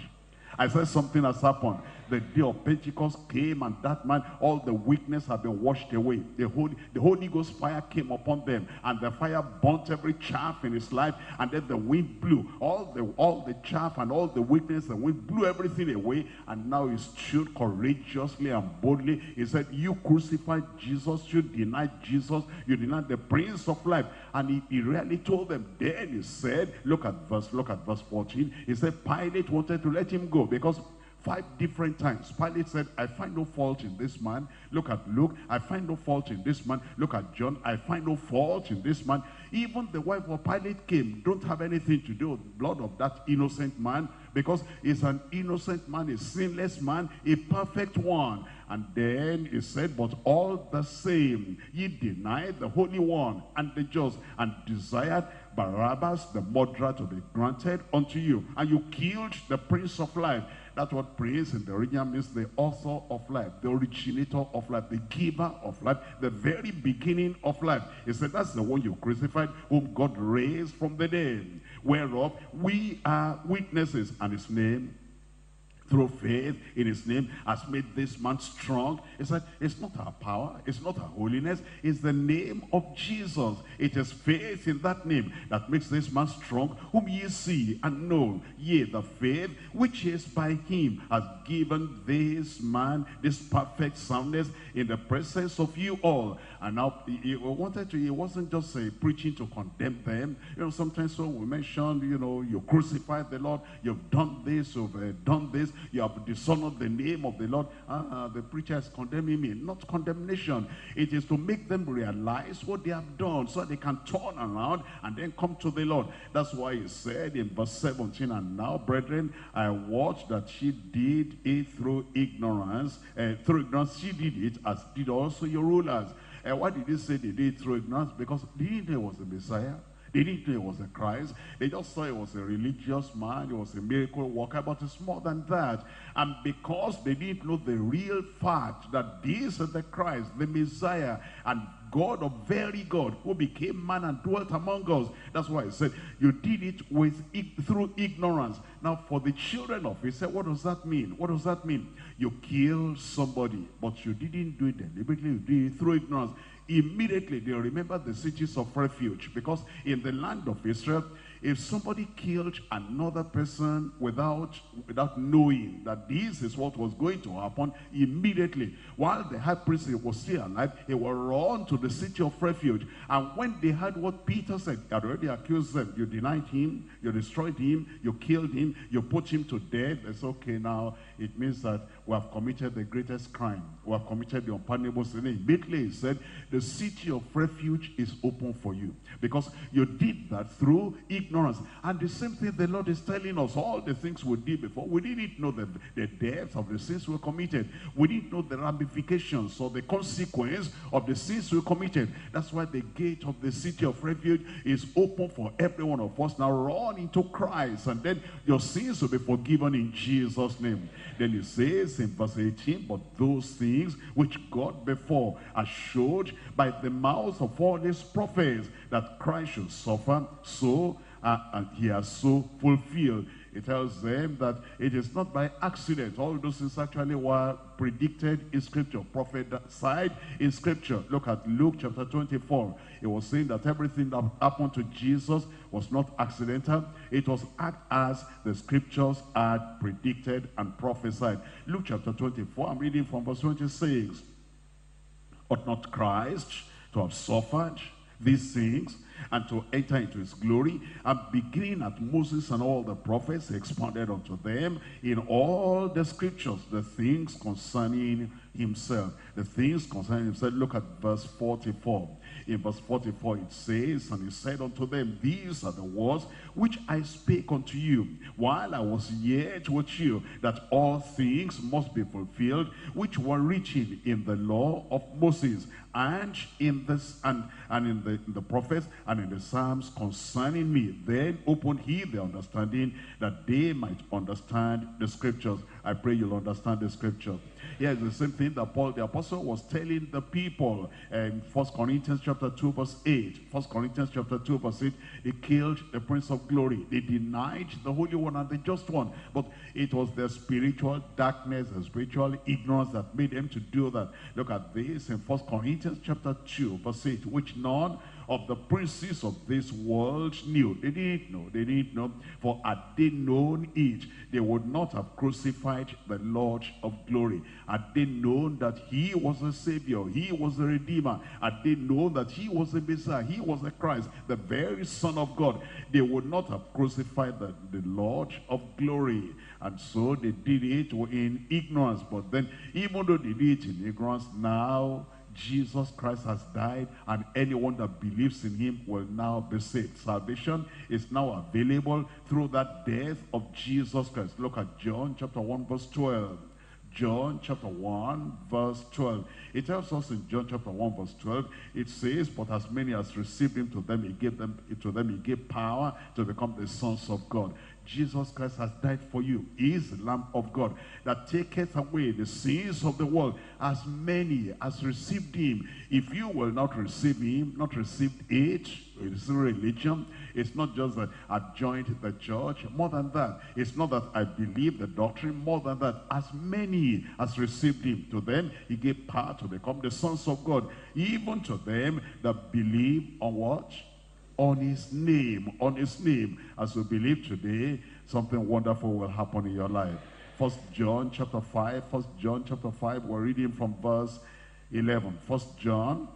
I said something has happened the day of Pentecost came and that man, all the weakness had been washed away. The Holy, the Holy Ghost fire came upon them and the fire burnt every chaff in his life and then the wind blew. All the, all the chaff and all the weakness, the wind blew everything away and now he stood courageously and boldly. He said, you crucified Jesus, you denied Jesus, you denied the Prince of Life. And he, he really told them, then he said, look at verse, look at verse 14. He said, Pilate wanted to let him go because Five different times. Pilate said, I find no fault in this man. Look at Luke. I find no fault in this man. Look at John. I find no fault in this man. Even the wife of Pilate came. Don't have anything to do with blood of that innocent man. Because he's an innocent man, a sinless man, a perfect one. And then he said, but all the same, ye denied the Holy One and the just, and desired Barabbas, the murderer, to be granted unto you. And you killed the Prince of Life That word prince in the original means the author of life, the originator of life, the giver of life, the very beginning of life. He said, that's the one you crucified, whom God raised from the dead, whereof we are witnesses. And his name through faith in his name has made this man strong. It's like it's not our power, it's not our holiness, it's the name of Jesus. It is faith in that name that makes this man strong, whom ye see and know. Yea, the faith which is by him has given this man this perfect soundness in the presence of you all. And now he wanted to, he wasn't just uh, preaching to condemn them. You know, sometimes so we mentioned, you know, you crucified the Lord, you've done this, you've uh, done this, you have dishonored the name of the Lord. Ah, the preacher is condemning me. Not condemnation. It is to make them realize what they have done so they can turn around and then come to the Lord. That's why he said in verse 17, And now, brethren, I watch that she did it through ignorance. Uh, through ignorance, she did it as did also your rulers. And why did he say they did through ignorance? Because they didn't know it was the Messiah. They didn't know it was a Christ. They just thought it was a religious man. It was a miracle worker. But it's more than that. And because they didn't know the real fact that this is the Christ, the Messiah, and God of very God who became man and dwelt among us. That's why I said you did it with through ignorance. Now for the children of Israel, what does that mean? What does that mean? You kill somebody, but you didn't do it deliberately. You did it through ignorance immediately they remember the cities of refuge because in the land of Israel if somebody killed another person without without knowing that this is what was going to happen immediately while the high priest was still alive he will run to the city of refuge. And when they heard what peter said had already accused them. You denied him you destroyed him you killed him you put him to death. It's okay now it means that we have committed the greatest crime. We have committed the unpardonable sin. Immediately he said, the city of refuge is open for you. Because you did that through ignorance. And the same thing the Lord is telling us, all the things we did before. We didn't know the, the depth of the sins we committed. We didn't know the ramifications or the consequence of the sins we committed. That's why the gate of the city of refuge is open for every one of us. Now run into Christ and then your sins will be forgiven in Jesus' name. Then he says in verse 18, but those things which God before assured by the mouth of all his prophets that Christ should suffer, so uh, and he has so fulfilled. It tells them that it is not by accident. All those things actually were predicted in scripture, prophesied in scripture. Look at Luke chapter 24. It was saying that everything that happened to Jesus was not accidental. It was act as the scriptures had predicted and prophesied. Luke chapter 24, I'm reading from verse 26. Ought not Christ to have suffered these things and to enter into his glory. And beginning at Moses and all the prophets, he expounded unto them in all the scriptures the things concerning himself. The things concerning himself. Look at verse 44. In verse 44 it says, And he said unto them, These are the words which I spake unto you while I was yet with you, that all things must be fulfilled, which were written in the law of Moses, and in this and and in the, in the prophets and in the psalms concerning me then opened he the understanding that they might understand the scriptures. I pray you'll understand the scripture yeah it's the same thing that paul the apostle was telling the people in first corinthians chapter 2 verse 8 first corinthians chapter 2 verse 8 they killed the prince of glory. They denied the holy one and the just one. But it was their spiritual darkness the spiritual ignorance that made them to do that. Look at this in first Corinthians chapter 2, verse 8, which none of the princes of this world knew. They didn't know. They didn't know. For had they known it, they would not have crucified the Lord of glory. Had they known that he was a savior, he was a redeemer, had they known that he was a Messiah, he was a Christ, the very Son of God, they would not have crucified the, the Lord of glory. And so they did it in ignorance. But then, even though they did it in ignorance, now Jesus Christ has died and anyone that believes in him will now be saved. Salvation is now available through that death of Jesus Christ. Look at John chapter 1 verse 12. John chapter 1 verse 12. It tells us in John chapter 1 verse 12, it says, But as many as received him to them, he gave them to them, he gave power to become the sons of God. Jesus Christ has died for you. He is the Lamb of God that taketh away the sins of the world. As many as received him. If you will not receive him, not received it, it's religion. It's not just that I've joined the church. More than that, it's not that I believe the doctrine. More than that, as many as received him, to them he gave power to become the sons of God. Even to them that believe on what? On his name. On his name. As we believe today, something wonderful will happen in your life. First John chapter 5. First John chapter 5. We're reading from verse 11. First John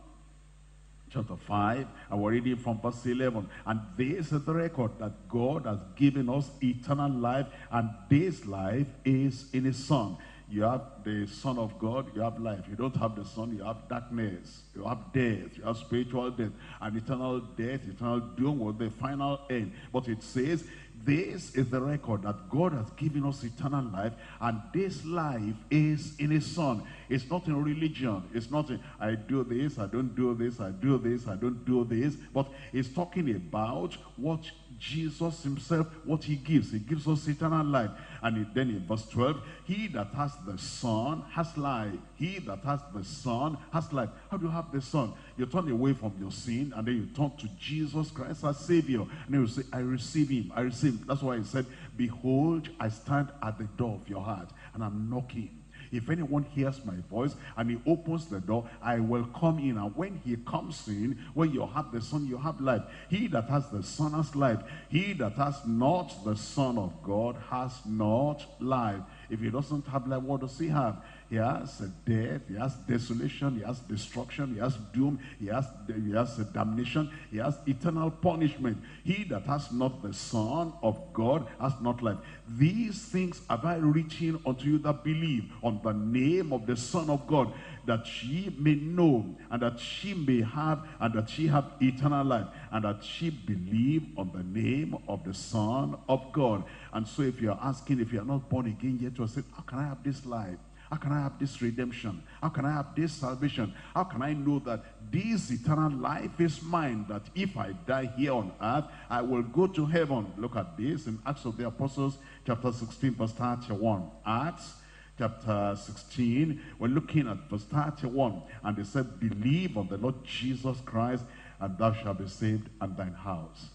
chapter 5, and we're reading from verse 11. And this is the record that God has given us eternal life, and this life is in his Son. You have the Son of God, you have life. You don't have the Son, you have darkness, you have death, you have spiritual death, and eternal death, eternal doom with the final end. But it says, this is the record that God has given us eternal life, and this life is in his Son. It's not in religion. It's not in, I do this, I don't do this, I do this, I don't do this. But it's talking about what Jesus himself, what he gives. He gives us eternal life. And then in verse 12, he that has the Son has life. He that has the Son has life. How do you have the Son? You turn away from your sin and then you turn to Jesus Christ as Savior. And you say, I receive him. I receive him. That's why he said, Behold, I stand at the door of your heart and I'm knocking. If anyone hears my voice and he opens the door, I will come in. And when he comes in, when you have the Son, you have life. He that has the Son has life. He that has not the Son of God has not life. If he doesn't have life, what does he have? He has death, he has desolation, he has destruction, he has doom, he has, he has damnation, he has eternal punishment. He that has not the Son of God has not life. These things have I written unto you that believe on the name of the Son of God, that she may know, and that she may have, and that she have eternal life, and that she believe on the name of the Son of God. And so if you're asking, if you're not born again yet, you're saying, how can I have this life? How can I have this redemption? How can I have this salvation? How can I know that this eternal life is mine? That if I die here on earth, I will go to heaven. Look at this in Acts of the Apostles, chapter 16, verse 31. Acts chapter 16, we're looking at verse 31. And they said, Believe on the Lord Jesus Christ, and thou shalt be saved and thine house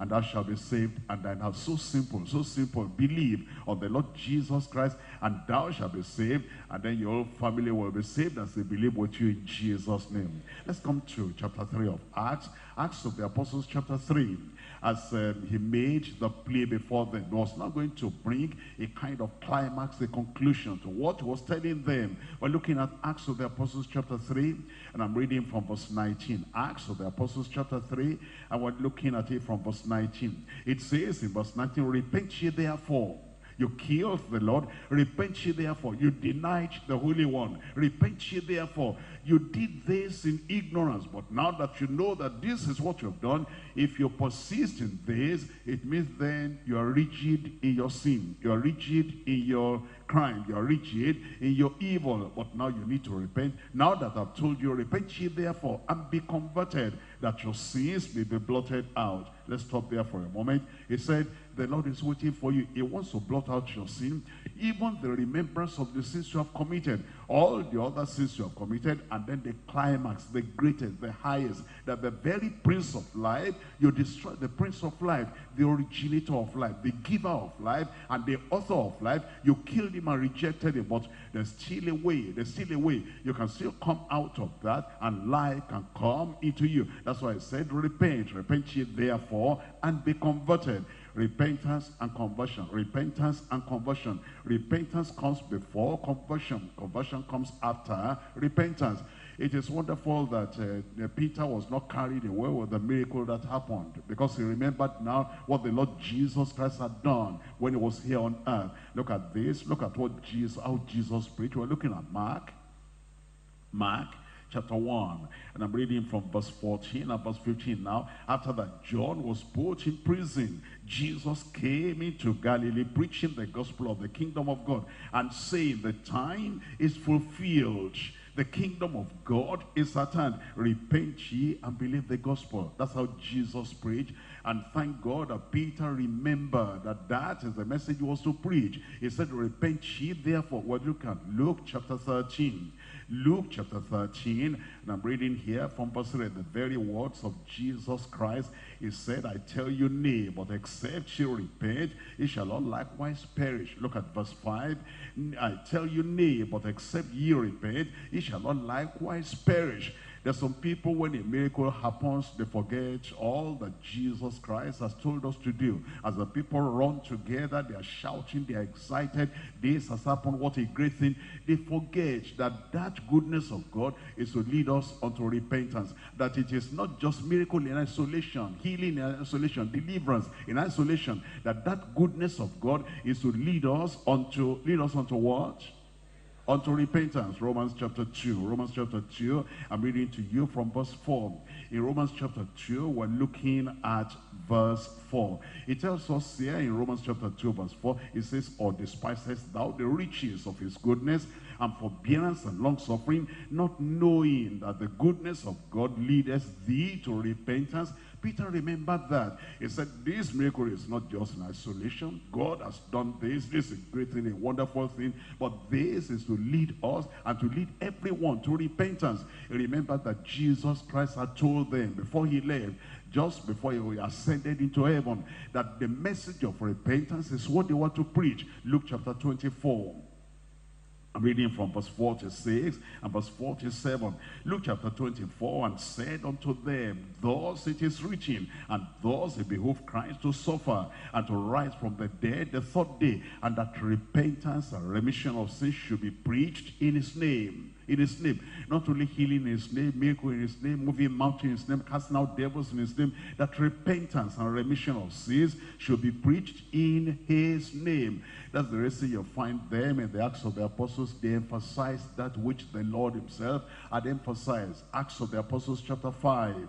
and thou shalt be saved and thine house. So simple, so simple. Believe on the Lord Jesus Christ and thou shalt be saved and then your family will be saved as they believe with you in Jesus' name. Let's come to chapter 3 of Acts. Acts of the Apostles chapter 3 as um, he made the play before them. He was not going to bring a kind of climax, a conclusion to what he was telling them. We're looking at Acts of the Apostles chapter 3, and I'm reading from verse 19. Acts of the Apostles chapter 3, and we're looking at it from verse 19. It says in verse 19, Repent ye therefore you killed the Lord. Repent ye therefore. You denied the Holy One. Repent ye therefore. You did this in ignorance. But now that you know that this is what you've done, if you persist in this, it means then you are rigid in your sin. You are rigid in your crime. You are rigid in your evil. But now you need to repent. Now that I've told you, repent ye therefore and be converted, that your sins may be blotted out. Let's stop there for a moment. He said, the Lord is waiting for you. He wants to blot out your sin, even the remembrance of the sins you have committed, all the other sins you have committed, and then the climax, the greatest, the highest, that the very Prince of life, you destroy the Prince of life, the originator of life, the giver of life, and the author of life. You killed him and rejected him, but there's still a way, there's still a way. You can still come out of that, and life can come into you. That's why I said, repent, repent ye therefore, and be converted. Repentance and conversion. Repentance and conversion. Repentance comes before conversion. Conversion comes after repentance. It is wonderful that uh, Peter was not carried away with the miracle that happened because he remembered now what the Lord Jesus Christ had done when he was here on earth. Look at this. Look at what Jesus, how Jesus preached. We're looking at Mark. Mark chapter 1. And I'm reading from verse 14 and verse 15 now. After that, John was put in prison. Jesus came into Galilee preaching the gospel of the kingdom of God and saying, the time is fulfilled The kingdom of God is at hand. Repent ye and believe the gospel. That's how Jesus preached. And thank God that Peter remembered that that is the message he was to preach. He said, repent ye therefore. Well, look at Luke chapter 13. Luke chapter 13, and I'm reading here from verse 3, the very words of Jesus Christ. He said, I tell you nay, but except ye repent, ye shall all likewise perish. Look at verse 5. I tell you nay, but except ye repent, ye shall all likewise perish. There's some people, when a miracle happens, they forget all that Jesus Christ has told us to do. As the people run together, they are shouting, they are excited. This has happened, what a great thing. They forget that that goodness of God is to lead us unto repentance. That it is not just miracle in isolation, healing in isolation, deliverance in isolation. That that goodness of God is to lead us unto, lead us unto what? Unto repentance. Romans chapter 2. Romans chapter 2, I'm reading to you from verse 4. In Romans chapter 2, we're looking at verse 4. It tells us here in Romans chapter 2, verse 4, it says, Or despisest thou the riches of his goodness and forbearance and long-suffering, not knowing that the goodness of God leadeth thee to repentance, Peter remembered that. He said, this miracle is not just an isolation. God has done this. This is a great thing, a wonderful thing. But this is to lead us and to lead everyone to repentance. Remember that Jesus Christ had told them before he left, just before he ascended into heaven, that the message of repentance is what they want to preach. Luke chapter 24. I'm reading from verse 46 and verse 47. Luke chapter 24, and said unto them, Thus it is written, and thus it behoved Christ to suffer, and to rise from the dead the third day, and that repentance and remission of sins should be preached in his name in his name. Not only healing in his name, miracle in his name, moving mountains in his name, casting out devils in his name, that repentance and remission of sins should be preached in his name. That's the reason you'll find them in the Acts of the Apostles. They emphasize that which the Lord himself had emphasized. Acts of the Apostles chapter 5.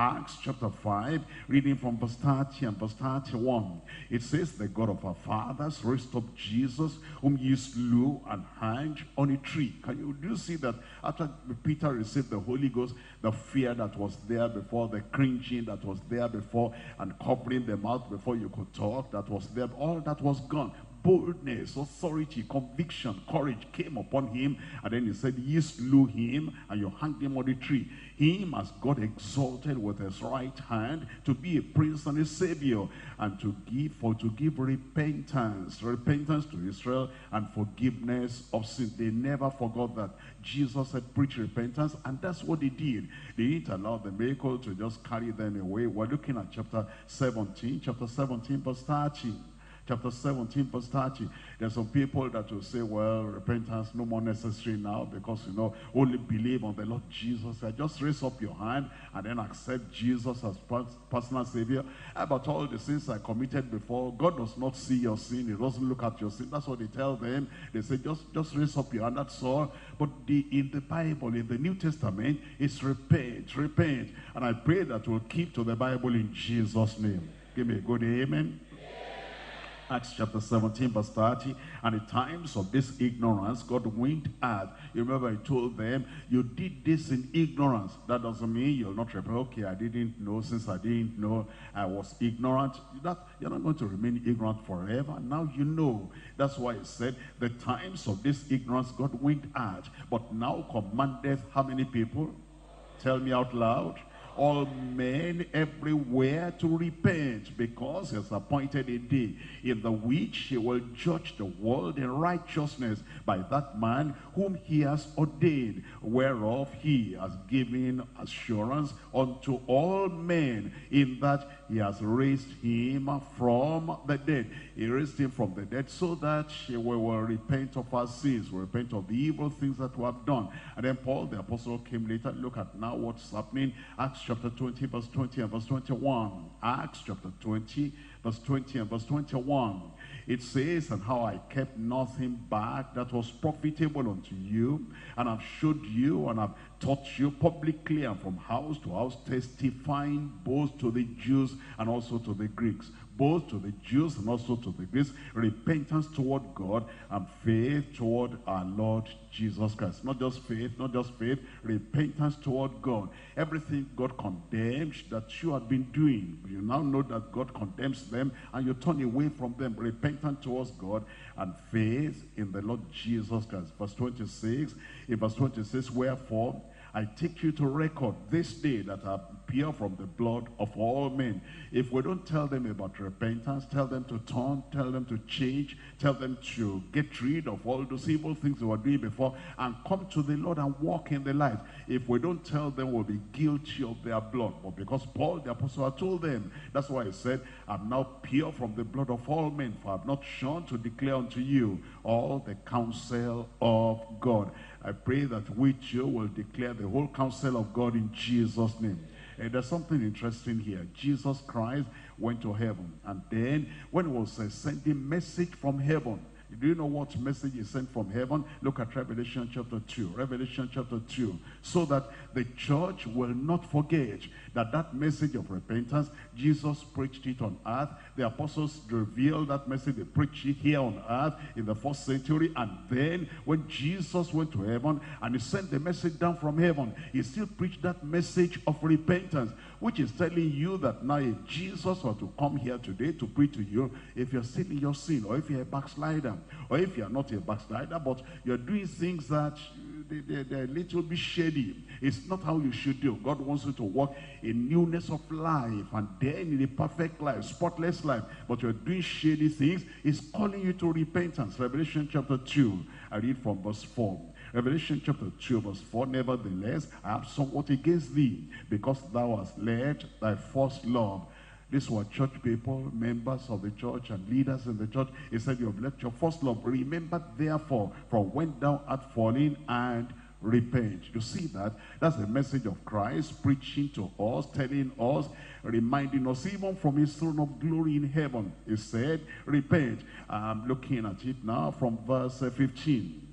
Acts chapter 5, reading from verse 30 and verse 31. It says, The God of our fathers raised up Jesus, whom ye slew and hanged on a tree. Can you, do you see that after Peter received the Holy Ghost, the fear that was there before, the cringing that was there before, and covering the mouth before you could talk, that was there, all that was gone boldness, authority, conviction, courage came upon him. And then he said, ye slew him and you hanged him on the tree. Him as God exalted with his right hand to be a prince and a savior and to give for to give repentance, repentance to Israel and forgiveness of sin. They never forgot that. Jesus had preached repentance and that's what they did. They didn't allow the miracle to just carry them away. We're looking at chapter 17, chapter 17 verse 13 chapter 17, verse 30. There's some people that will say, well, repentance no more necessary now because, you know, only believe on the Lord Jesus. I Just raise up your hand and then accept Jesus as personal Savior. About all the sins I committed before, God does not see your sin. He doesn't look at your sin. That's what they tell them. They say, just, just raise up your hand. That's all. But the, in the Bible, in the New Testament, it's repent, repent. And I pray that we'll keep to the Bible in Jesus' name. Give me a good amen. Acts chapter 17 verse 30 and the times of this ignorance God winked at. You remember he told them you did this in ignorance. That doesn't mean you'll not repent okay I didn't know. Since I didn't know I was ignorant. That you're not going to remain ignorant forever. Now you know. That's why he said the times of this ignorance God winked at but now commandeth how many people? Tell me out loud all men everywhere to repent because he has appointed a day in the which he will judge the world in righteousness by that man whom he has ordained, whereof he has given assurance unto all men in that he has raised him from the dead. He raised him from the dead so that we will repent of our sins, repent of the evil things that we have done. And then Paul, the apostle, came later. Look at now what's happening. Acts chapter 20, verse 20 and verse 21. Acts chapter 20, verse 20 and verse 21. It says, and how I kept nothing back that was profitable unto you, and I've showed you, and I've taught you publicly and from house to house, testifying both to the Jews and also to the Greeks both to the Jews and also to the Greeks, repentance toward God and faith toward our Lord Jesus Christ. Not just faith, not just faith, repentance toward God. Everything God condemns that you have been doing, you now know that God condemns them and you turn away from them. Repentance towards God and faith in the Lord Jesus Christ. Verse 26, in verse 26, wherefore I take you to record this day that I appear from the blood of all men. If we don't tell them about repentance, tell them to turn, tell them to change, tell them to get rid of all those evil things they were doing before and come to the Lord and walk in the light. If we don't tell them, we'll be guilty of their blood. But because Paul the apostle told them, that's why he said, I'm now pure from the blood of all men, for I've not shown to declare unto you all the counsel of God. I pray that we too will declare the whole counsel of God in Jesus' name. And there's something interesting here. Jesus Christ went to heaven. And then when he was uh, sending message from heaven, do you know what message is sent from heaven? Look at Revelation chapter 2. Revelation chapter 2. So that the church will not forget that that message of repentance, Jesus preached it on earth. The apostles revealed that message. They preached it here on earth in the first century. And then when Jesus went to heaven and he sent the message down from heaven, he still preached that message of repentance, which is telling you that now if Jesus were to come here today to preach to you, if you're still in your sin, or if you're a backslider, or if you're not a backslider, but you're doing things that they, they, are a little bit shady. It's not how you should do. God wants you to walk in newness of life and then in a perfect life, spotless life. But you're doing shady things. He's calling you to repentance. Revelation chapter 2. I read from verse 4. Revelation chapter 2 verse 4, Nevertheless, I have somewhat against thee, because thou hast led thy first love. These were church people, members of the church and leaders in the church. He said, you have left your first love. Remember therefore from when thou art fallen and repent. You see that? That's the message of Christ preaching to us, telling us, reminding us even from his throne of glory in heaven. He said, repent. I'm looking at it now from verse 15.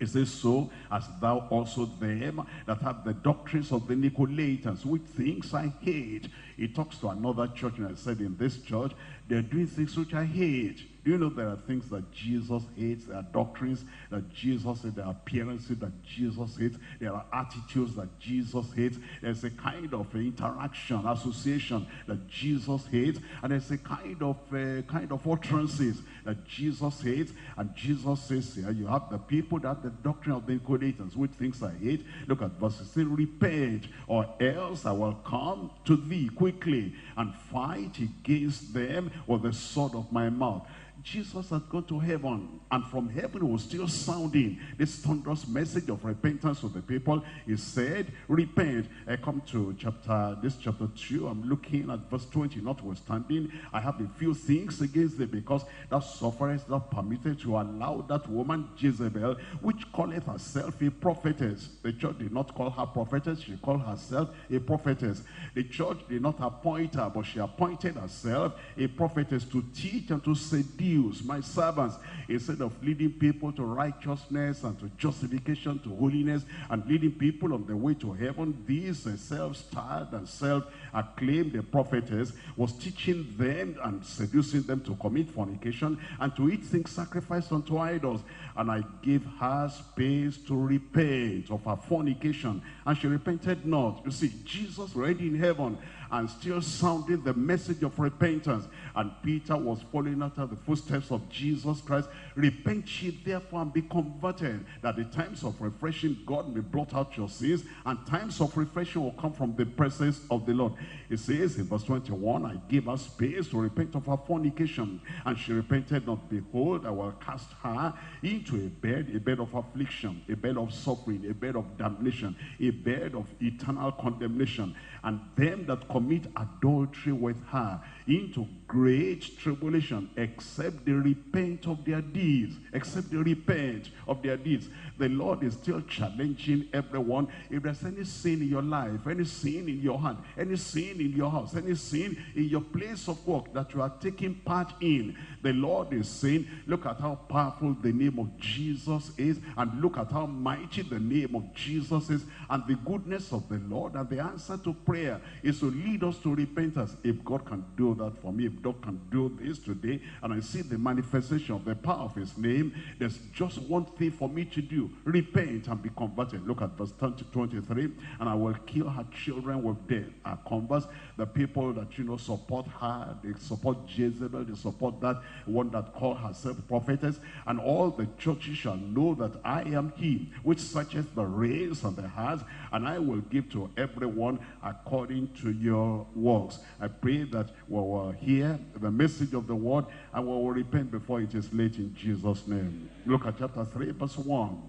It says, so as thou also them that have the doctrines of the Nicolaitans, which things I hate. He talks to another church, and I said, in this church, they're doing things which I hate. Do you know there are things that Jesus hates? There are doctrines that Jesus hates. There are appearances that Jesus hates. There are attitudes that Jesus hates. There's a kind of interaction, association that Jesus hates. And there's a kind of uh, kind of utterances that Jesus hates. And Jesus says here, you have the people that the doctrine of the Nicolaitans, which things I hate. Look at verse 16. Repent, or else I will come to thee quickly and fight against them with the sword of my mouth. Jesus had gone to heaven, and from heaven was still sounding this thunderous message of repentance to the people. He said, repent. I come to chapter, this chapter 2, I'm looking at verse 20, notwithstanding, I have a few things against thee, because that thou sufferest, thou permitted to allow that woman Jezebel, which calleth herself a prophetess. The church did not call her prophetess, she called herself a prophetess. The church did not appoint her, but she appointed herself a prophetess to teach and to seduce my servants, instead of leading people to righteousness and to justification, to holiness, and leading people on the way to heaven, these self-styled and self-acclaimed the prophetess was teaching them and seducing them to commit fornication and to eat things sacrificed unto idols. And I gave her space to repent of her fornication, and she repented not. You see, Jesus already in heaven and still sounding the message of repentance. And Peter was following after the footsteps of Jesus Christ. Repent ye therefore and be converted, that the times of refreshing God may blot out your sins, and times of refreshing will come from the presence of the Lord. It says in verse 21, I gave her space to repent of her fornication, and she repented not. Behold, I will cast her into a bed, a bed of affliction, a bed of suffering, a bed of damnation, a bed of eternal condemnation. And them that commit adultery with her into great tribulation, except they repent of their deeds, except they repent of their deeds. The Lord is still challenging everyone. If there's any sin in your life, any sin in your hand, any sin in your house, any sin in your place of work that you are taking part in, the Lord is saying, look at how powerful the name of Jesus is, and look at how mighty the name of Jesus is, and the goodness of the Lord, and the answer to prayer is to lead us to repentance. If God can do that for me, if God can do this today, and I see the manifestation of the power of his name, there's just one thing for me to do. Repent and be converted. Look at verse 20, 23. And I will kill her children with death. Our converts, the people that, you know, support her, they support Jezebel, they support that one that called herself prophetess. And all the churches shall know that I am he, which searcheth the reins and the hearts, and I will give to everyone according to your works. I pray that we will hear the message of the word we will repent before it is late in Jesus' name. Look at chapter 3, verse 1.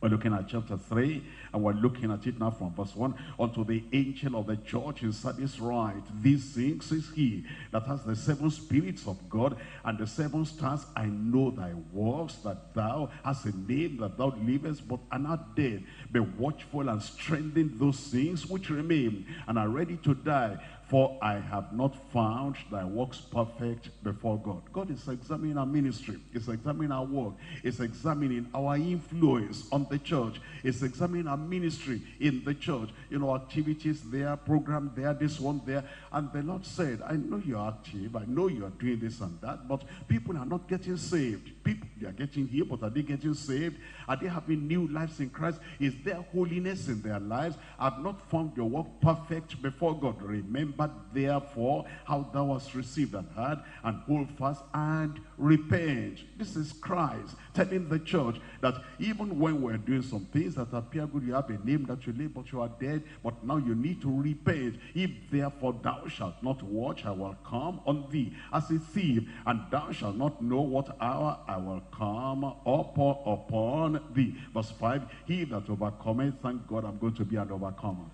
We're looking at chapter 3, and we're looking at it now from verse 1. Unto the angel of the church in Sardis write, These things is he that has the seven spirits of God and the seven stars. I know thy works, that thou hast a name, that thou livest, but are not dead. Be watchful and strengthen those things which remain, and are ready to die. For I have not found thy works perfect before God. God is examining our ministry. It's examining our work. It's examining our influence on the church. It's examining our ministry in the church. You know, activities there, program there, this one there. And the Lord said, I know you're active. I know you're doing this and that. But people are not getting saved. People, they are getting here, but are they getting saved? Are they having new lives in Christ? Is there holiness in their lives? I've not found your work perfect before God. Remember, therefore, how thou hast received and heard, and hold fast and repent. This is Christ telling the church that even when we're doing some things that appear good, you have a name that you live, but you are dead, but now you need to repent. If therefore thou shalt not watch, I will come on thee as a thief, and thou shalt not know what hour I will come upon, upon thee. Verse 5, he that overcometh, thank God I'm going to be an overcomer.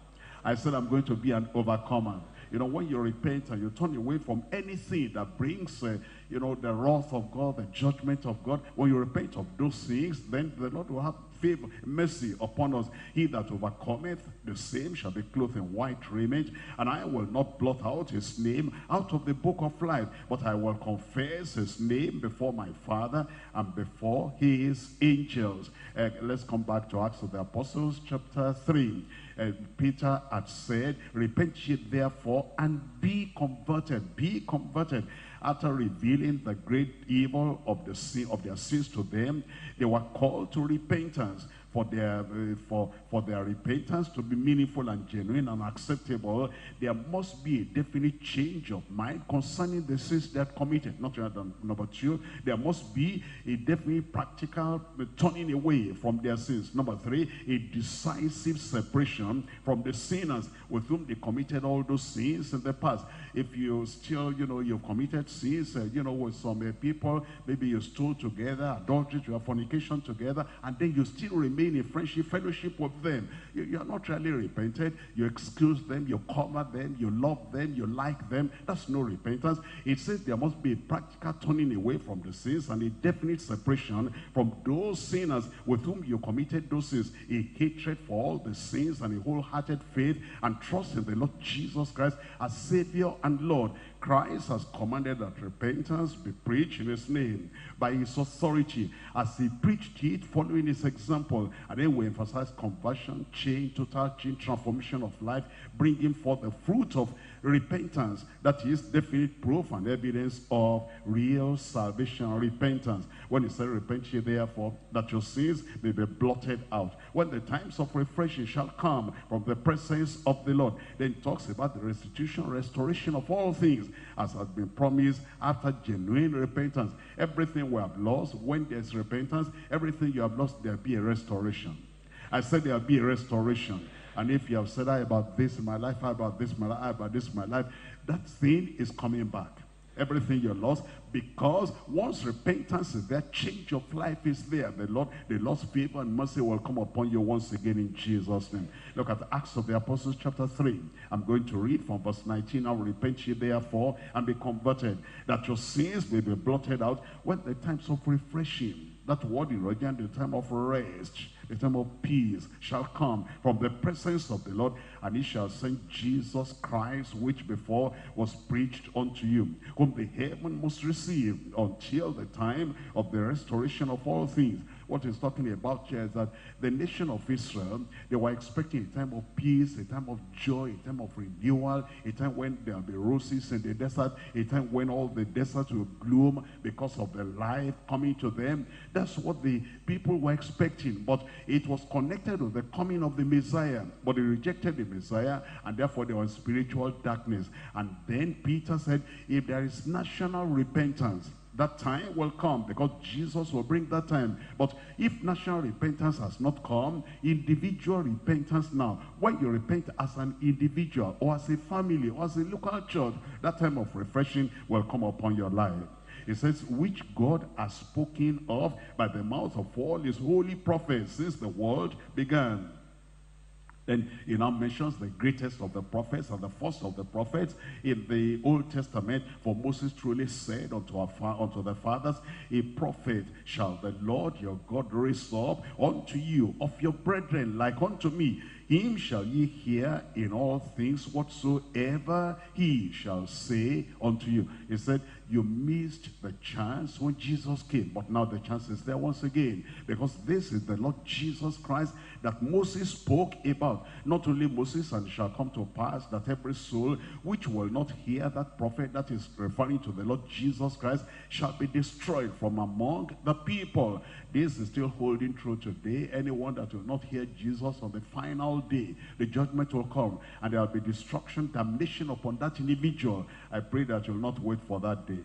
I said I'm going to be an overcomer. You know, when you repent and you turn away from anything that brings, uh, you know, the wrath of God, the judgment of God, when you repent of those things, then the Lord will have favor, mercy upon us. He that overcometh, the same shall be clothed in white raiment, and I will not blot out his name out of the book of life, but I will confess his name before my Father and before his angels. Uh, let's come back to Acts of the Apostles, chapter 3. Uh, Peter had said, repent ye therefore and be converted, be converted. After revealing the great evil of the sin of their sins to them, they were called to repentance for their uh, for for their repentance to be meaningful and genuine and acceptable there must be a definite change of mind concerning the sins they committed. Not number two there must be a definite practical turning away from their sins. Number three a decisive separation from the sinners with whom they committed all those sins in the past if you still you know you've committed sins uh, you know with some uh, people maybe you stole together adultery you have fornication together and then you still remain in friendship, fellowship with them. You, you are not really repented. You excuse them, you cover them, you love them, you like them. That's no repentance. It says there must be a practical turning away from the sins and a definite separation from those sinners with whom you committed those sins. A hatred for all the sins and a wholehearted faith and trust in the Lord Jesus Christ as Savior and Lord. Christ has commanded that repentance be preached in his name by his authority as he preached it following his example and then we emphasize conversion change total change transformation of life bringing forth the fruit of repentance. That is definite proof and evidence of real salvation repentance. When he said repent ye therefore that your sins may be blotted out. When the times of refreshing shall come from the presence of the lord then he talks about the restitution restoration of all things as has been promised after genuine repentance. Everything we have lost when there's repentance everything you have lost there'll be a restoration. I said there'll be a restoration and if you have said, I about this in my life, I about this in my life, I about this in my life, that thing is coming back. everything you lost because once repentance is there change of life is there. The lord the lord's favor and mercy will come upon you once again in jesus name. Look at acts of the apostles chapter 3 i'm going to read from verse 19 i will repent ye therefore and be converted that your sins may be blotted out when the times of refreshing that word in Rogan, the time of rest the time of peace shall come from the presence of the Lord, and he shall send Jesus Christ, which before was preached unto you, whom the heaven must receive until the time of the restoration of all things. What he's talking about here is that the nation of Israel, they were expecting a time of peace, a time of joy, a time of renewal, a time when there'll be roses in the desert, a time when all the desert will bloom because of the life coming to them. That's what the people were expecting. But it was connected with the coming of the Messiah. But they rejected the Messiah, and therefore they were in spiritual darkness. And then Peter said, if there is national repentance, that time will come because Jesus will bring that time. But if national repentance has not come, individual repentance now, when you repent as an individual or as a family or as a local church, that time of refreshing will come upon your life. It says, which God has spoken of by the mouth of all his holy prophets since the world began. Then he now mentions the greatest of the prophets and the first of the prophets in the Old Testament. For Moses truly said unto, our unto the fathers, A prophet shall the Lord your God raise up unto you of your brethren like unto me. Him shall ye hear in all things whatsoever he shall say unto you. He said, you missed the chance when Jesus came. But now the chance is there once again. Because this is the Lord Jesus Christ that Moses spoke about. Not only Moses, and shall come to pass that every soul which will not hear that prophet that is referring to the Lord Jesus Christ shall be destroyed from among the people. This is still holding true today. Anyone that will not hear Jesus on the final day, the judgment will come and there will be destruction, damnation upon that individual. I pray that you'll not wait for that day.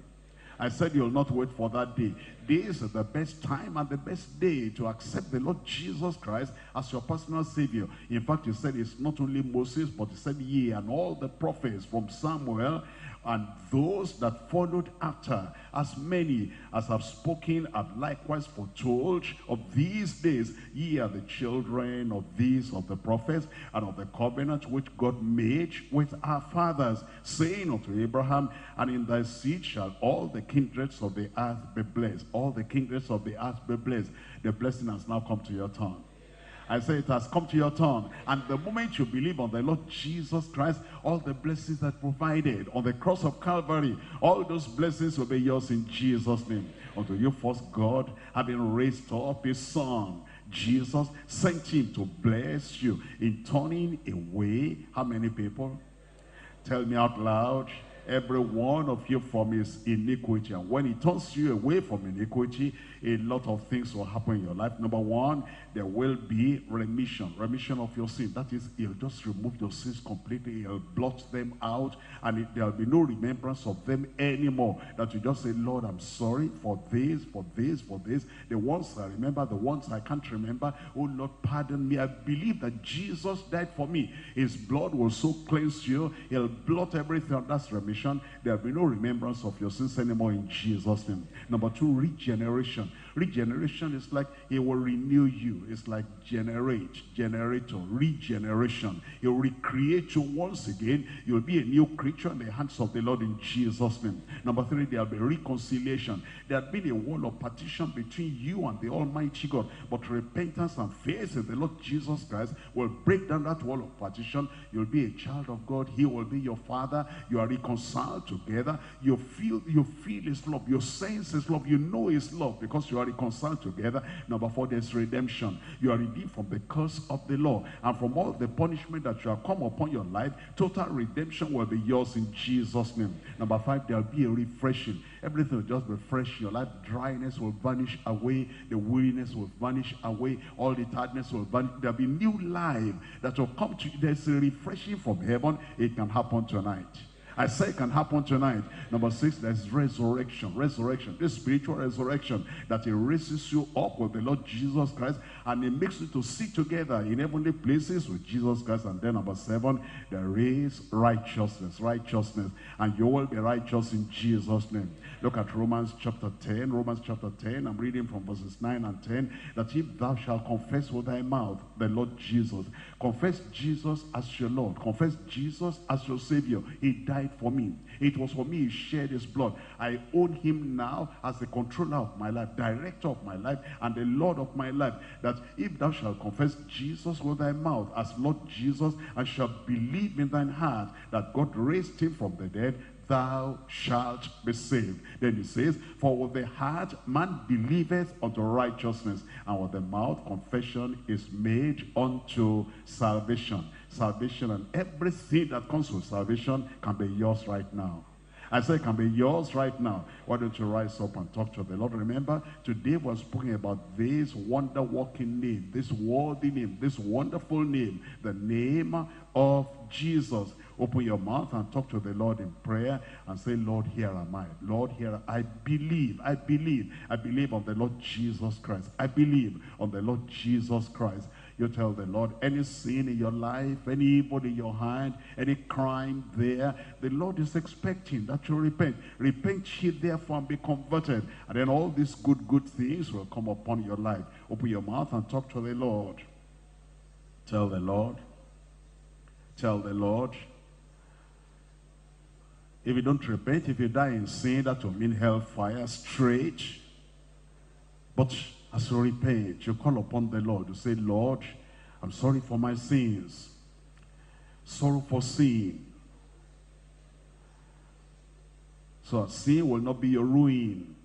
I said you'll not wait for that day. This is the best time and the best day to accept the Lord Jesus Christ as your personal Savior. In fact, he said it's not only Moses, but he said ye and all the prophets from Samuel and those that followed after, as many as have spoken have likewise foretold of these days. Ye are the children of these of the prophets and of the covenant which God made with our fathers, saying unto Abraham, And in thy seed shall all the kindreds of the earth be blessed. All the kindreds of the earth be blessed. The blessing has now come to your tongue. I say it has come to your turn. And the moment you believe on the Lord Jesus Christ, all the blessings that provided on the cross of Calvary, all those blessings will be yours in Jesus' name. Unto you first God, having raised up his son, Jesus sent him to bless you in turning away how many people? Tell me out loud every one of you from his iniquity. And when he turns you away from iniquity, a lot of things will happen in your life. Number one, there will be remission, remission of your sin. That is, he'll just remove your sins completely. He'll blot them out, and it, there'll be no remembrance of them anymore. That you just say, Lord, I'm sorry for this, for this, for this. The ones I remember, the ones I can't remember. Oh, Lord, pardon me. I believe that Jesus died for me. His blood will so cleanse you. He'll blot everything. That's remission. There'll be no remembrance of your sins anymore in Jesus' name. Number two, regeneration. Regeneration is like he will renew you. It's like generate, generator, regeneration. He'll recreate you once again. You'll be a new creature in the hands of the Lord in Jesus' name. Number three, there'll be reconciliation. There had been a wall of partition between you and the Almighty God. But repentance and faith in the Lord Jesus Christ will break down that wall of partition. You'll be a child of God. He will be your father. You are reconciled together. You feel, you feel his love. You sense his love. You know his love because you are reconciled together. Number four, there's redemption. You are redeemed from the curse of the law and from all the punishment that shall come upon your life. Total redemption will be yours in Jesus' name. Number five, there'll be a refreshing. Everything will just be fresh. Your life dryness will vanish away. The weariness will vanish away. All the tiredness will vanish. There'll be new life that will come to you. There's a refreshing from heaven. It can happen tonight. I say it can happen tonight. Number six, there's resurrection. Resurrection. This spiritual resurrection that he raises you up with the Lord Jesus Christ and he makes you to sit together in heavenly places with Jesus Christ. And then number seven, there is righteousness. Righteousness. And you will be righteous in Jesus' name. Look at Romans chapter 10. Romans chapter 10. I'm reading from verses 9 and 10. That if thou shalt confess with thy mouth the Lord Jesus, confess Jesus as your Lord, confess Jesus as your Savior. He died for me. It was for me he shed his blood. I own him now as the controller of my life, director of my life, and the Lord of my life. That if thou shalt confess Jesus with thy mouth as Lord Jesus, and shalt believe in thine heart that God raised him from the dead, thou shalt be saved. Then he says, For with the heart man believeth unto righteousness, and with the mouth confession is made unto salvation. Salvation and everything that comes with salvation can be yours right now. I say it can be yours right now. Why don't you rise up and talk to the Lord? Remember, today we're speaking about this wonder-working name, this worthy name, this wonderful name, the name of Jesus. Open your mouth and talk to the Lord in prayer and say, Lord, here am I. Lord, here I believe. I believe. I believe on the Lord Jesus Christ. I believe on the Lord Jesus Christ. You tell the Lord, any sin in your life, any evil in your hand, any crime there, the Lord is expecting that you repent. Repent ye therefore and be converted. And then all these good, good things will come upon your life. Open your mouth and talk to the Lord. Tell the Lord. Tell the Lord. If you don't repent, if you die in sin, that will mean hellfire straight. But as you repent, you call upon the Lord. You say, Lord, I'm sorry for my sins. Sorrow for sin. So sin will not be your ruin.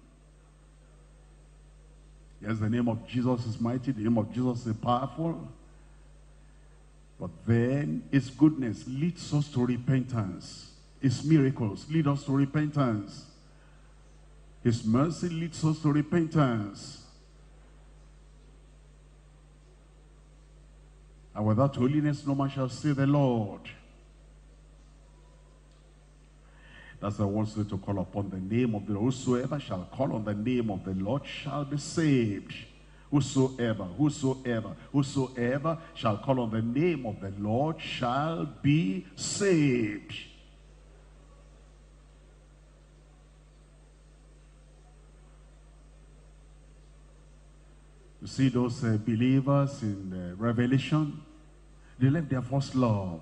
Yes, the name of Jesus is mighty. The name of Jesus is powerful. But then his goodness leads us to repentance. His miracles lead us to repentance. His mercy leads us to repentance. And without holiness, no man shall see the Lord. That's the one to call upon the name of the Lord. Whosoever shall call on the name of the Lord shall be saved. Whosoever, whosoever, whosoever shall call on the name of the Lord shall be saved. You see those uh, believers in uh, Revelation, they left their first love.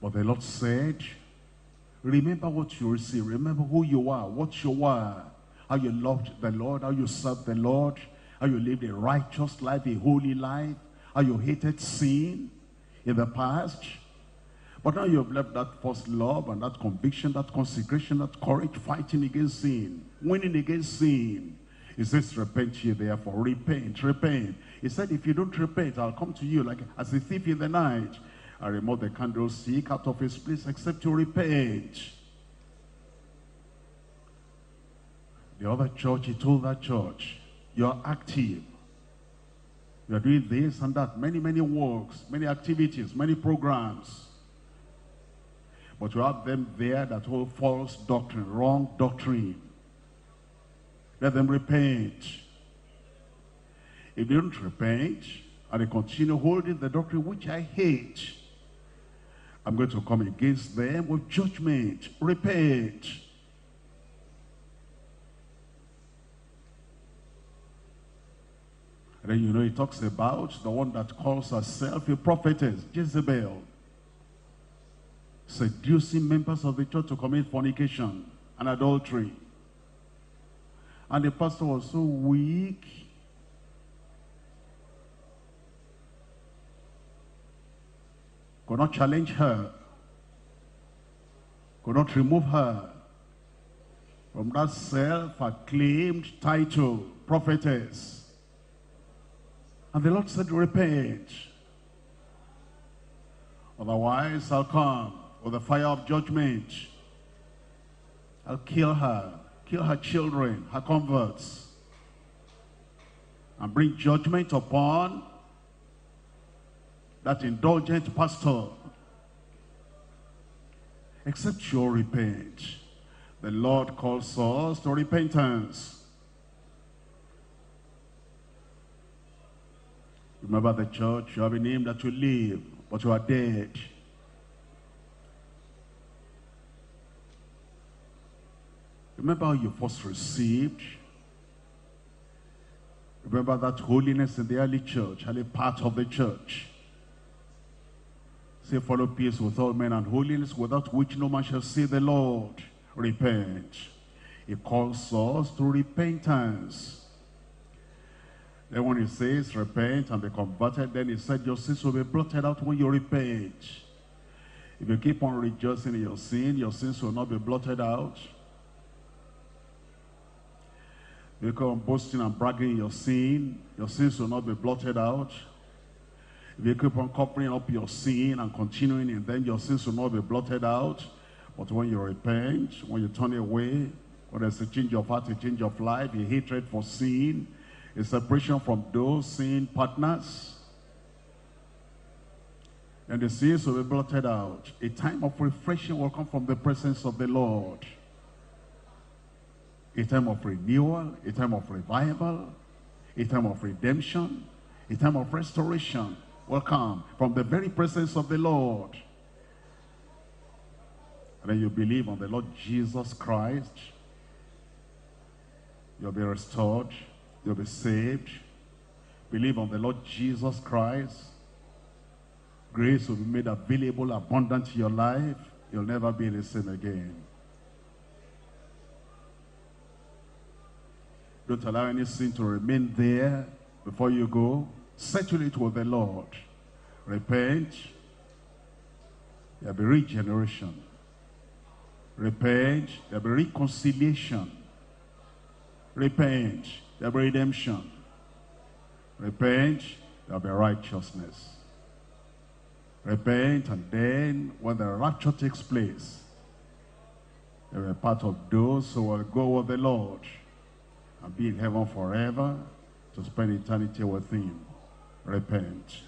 But the Lord said, remember what you received. Remember who you are, what you are, how you loved the Lord, how you served the Lord, how you lived a righteous life, a holy life, how you hated sin in the past. But now you have left that first love and that conviction, that consecration, that courage, fighting against sin, winning against sin. He says, repent ye therefore. Repent, repent. He said, if you don't repent, I'll come to you like as a thief in the night. I remove the candlestick out of his place except you repent. The other church, he told that church, you're active. You're doing this and that, many, many works, many activities, many programs. But you have them there that hold false doctrine, wrong doctrine. Let them repent. If they don't repent, and they continue holding the doctrine which I hate, I'm going to come against them with judgment. Repent. And then you know he talks about the one that calls herself a prophetess, Jezebel. Seducing members of the church to commit fornication and adultery. And the pastor was so weak. Could not challenge her. Could not remove her from that self-acclaimed title, prophetess. And the Lord said, repent. Otherwise, I'll come with the fire of judgment. I'll kill her kill her children, her converts, and bring judgment upon that indulgent pastor except you repent. The Lord calls us to repentance. Remember the church, you have a name that you live, but you are dead. Remember how you first received. Remember that holiness in the early church, early part of the church. Say, follow peace with all men and holiness, without which no man shall see the Lord. Repent. He calls us to repentance. Then when he says repent and be converted, then he said your sins will be blotted out when you repent. If you keep on rejoicing in your sin, your sins will not be blotted out. If you on boasting and bragging your sin, your sins will not be blotted out. If you keep on covering up your sin and continuing in then your sins will not be blotted out. But when you repent, when you turn away, when there's a change of heart, a change of life, a hatred for sin, a separation from those sin partners, and the sins will be blotted out. A time of refreshing will come from the presence of the Lord. A time of renewal, a time of revival, a time of redemption, a time of restoration will come from the very presence of the Lord. And then you believe on the Lord Jesus Christ, you'll be restored, you'll be saved. Believe on the Lord Jesus Christ. Grace will be made available, abundant to your life. You'll never be the same again. Don't allow any sin to remain there before you go. Settle it with the Lord. Repent. There'll be regeneration. Repent. There'll be reconciliation. Repent. There'll be redemption. Repent. There'll be righteousness. Repent, and then when the rapture takes place, you'll be part of those who will go with the Lord and be in heaven forever to spend eternity with him. Repent.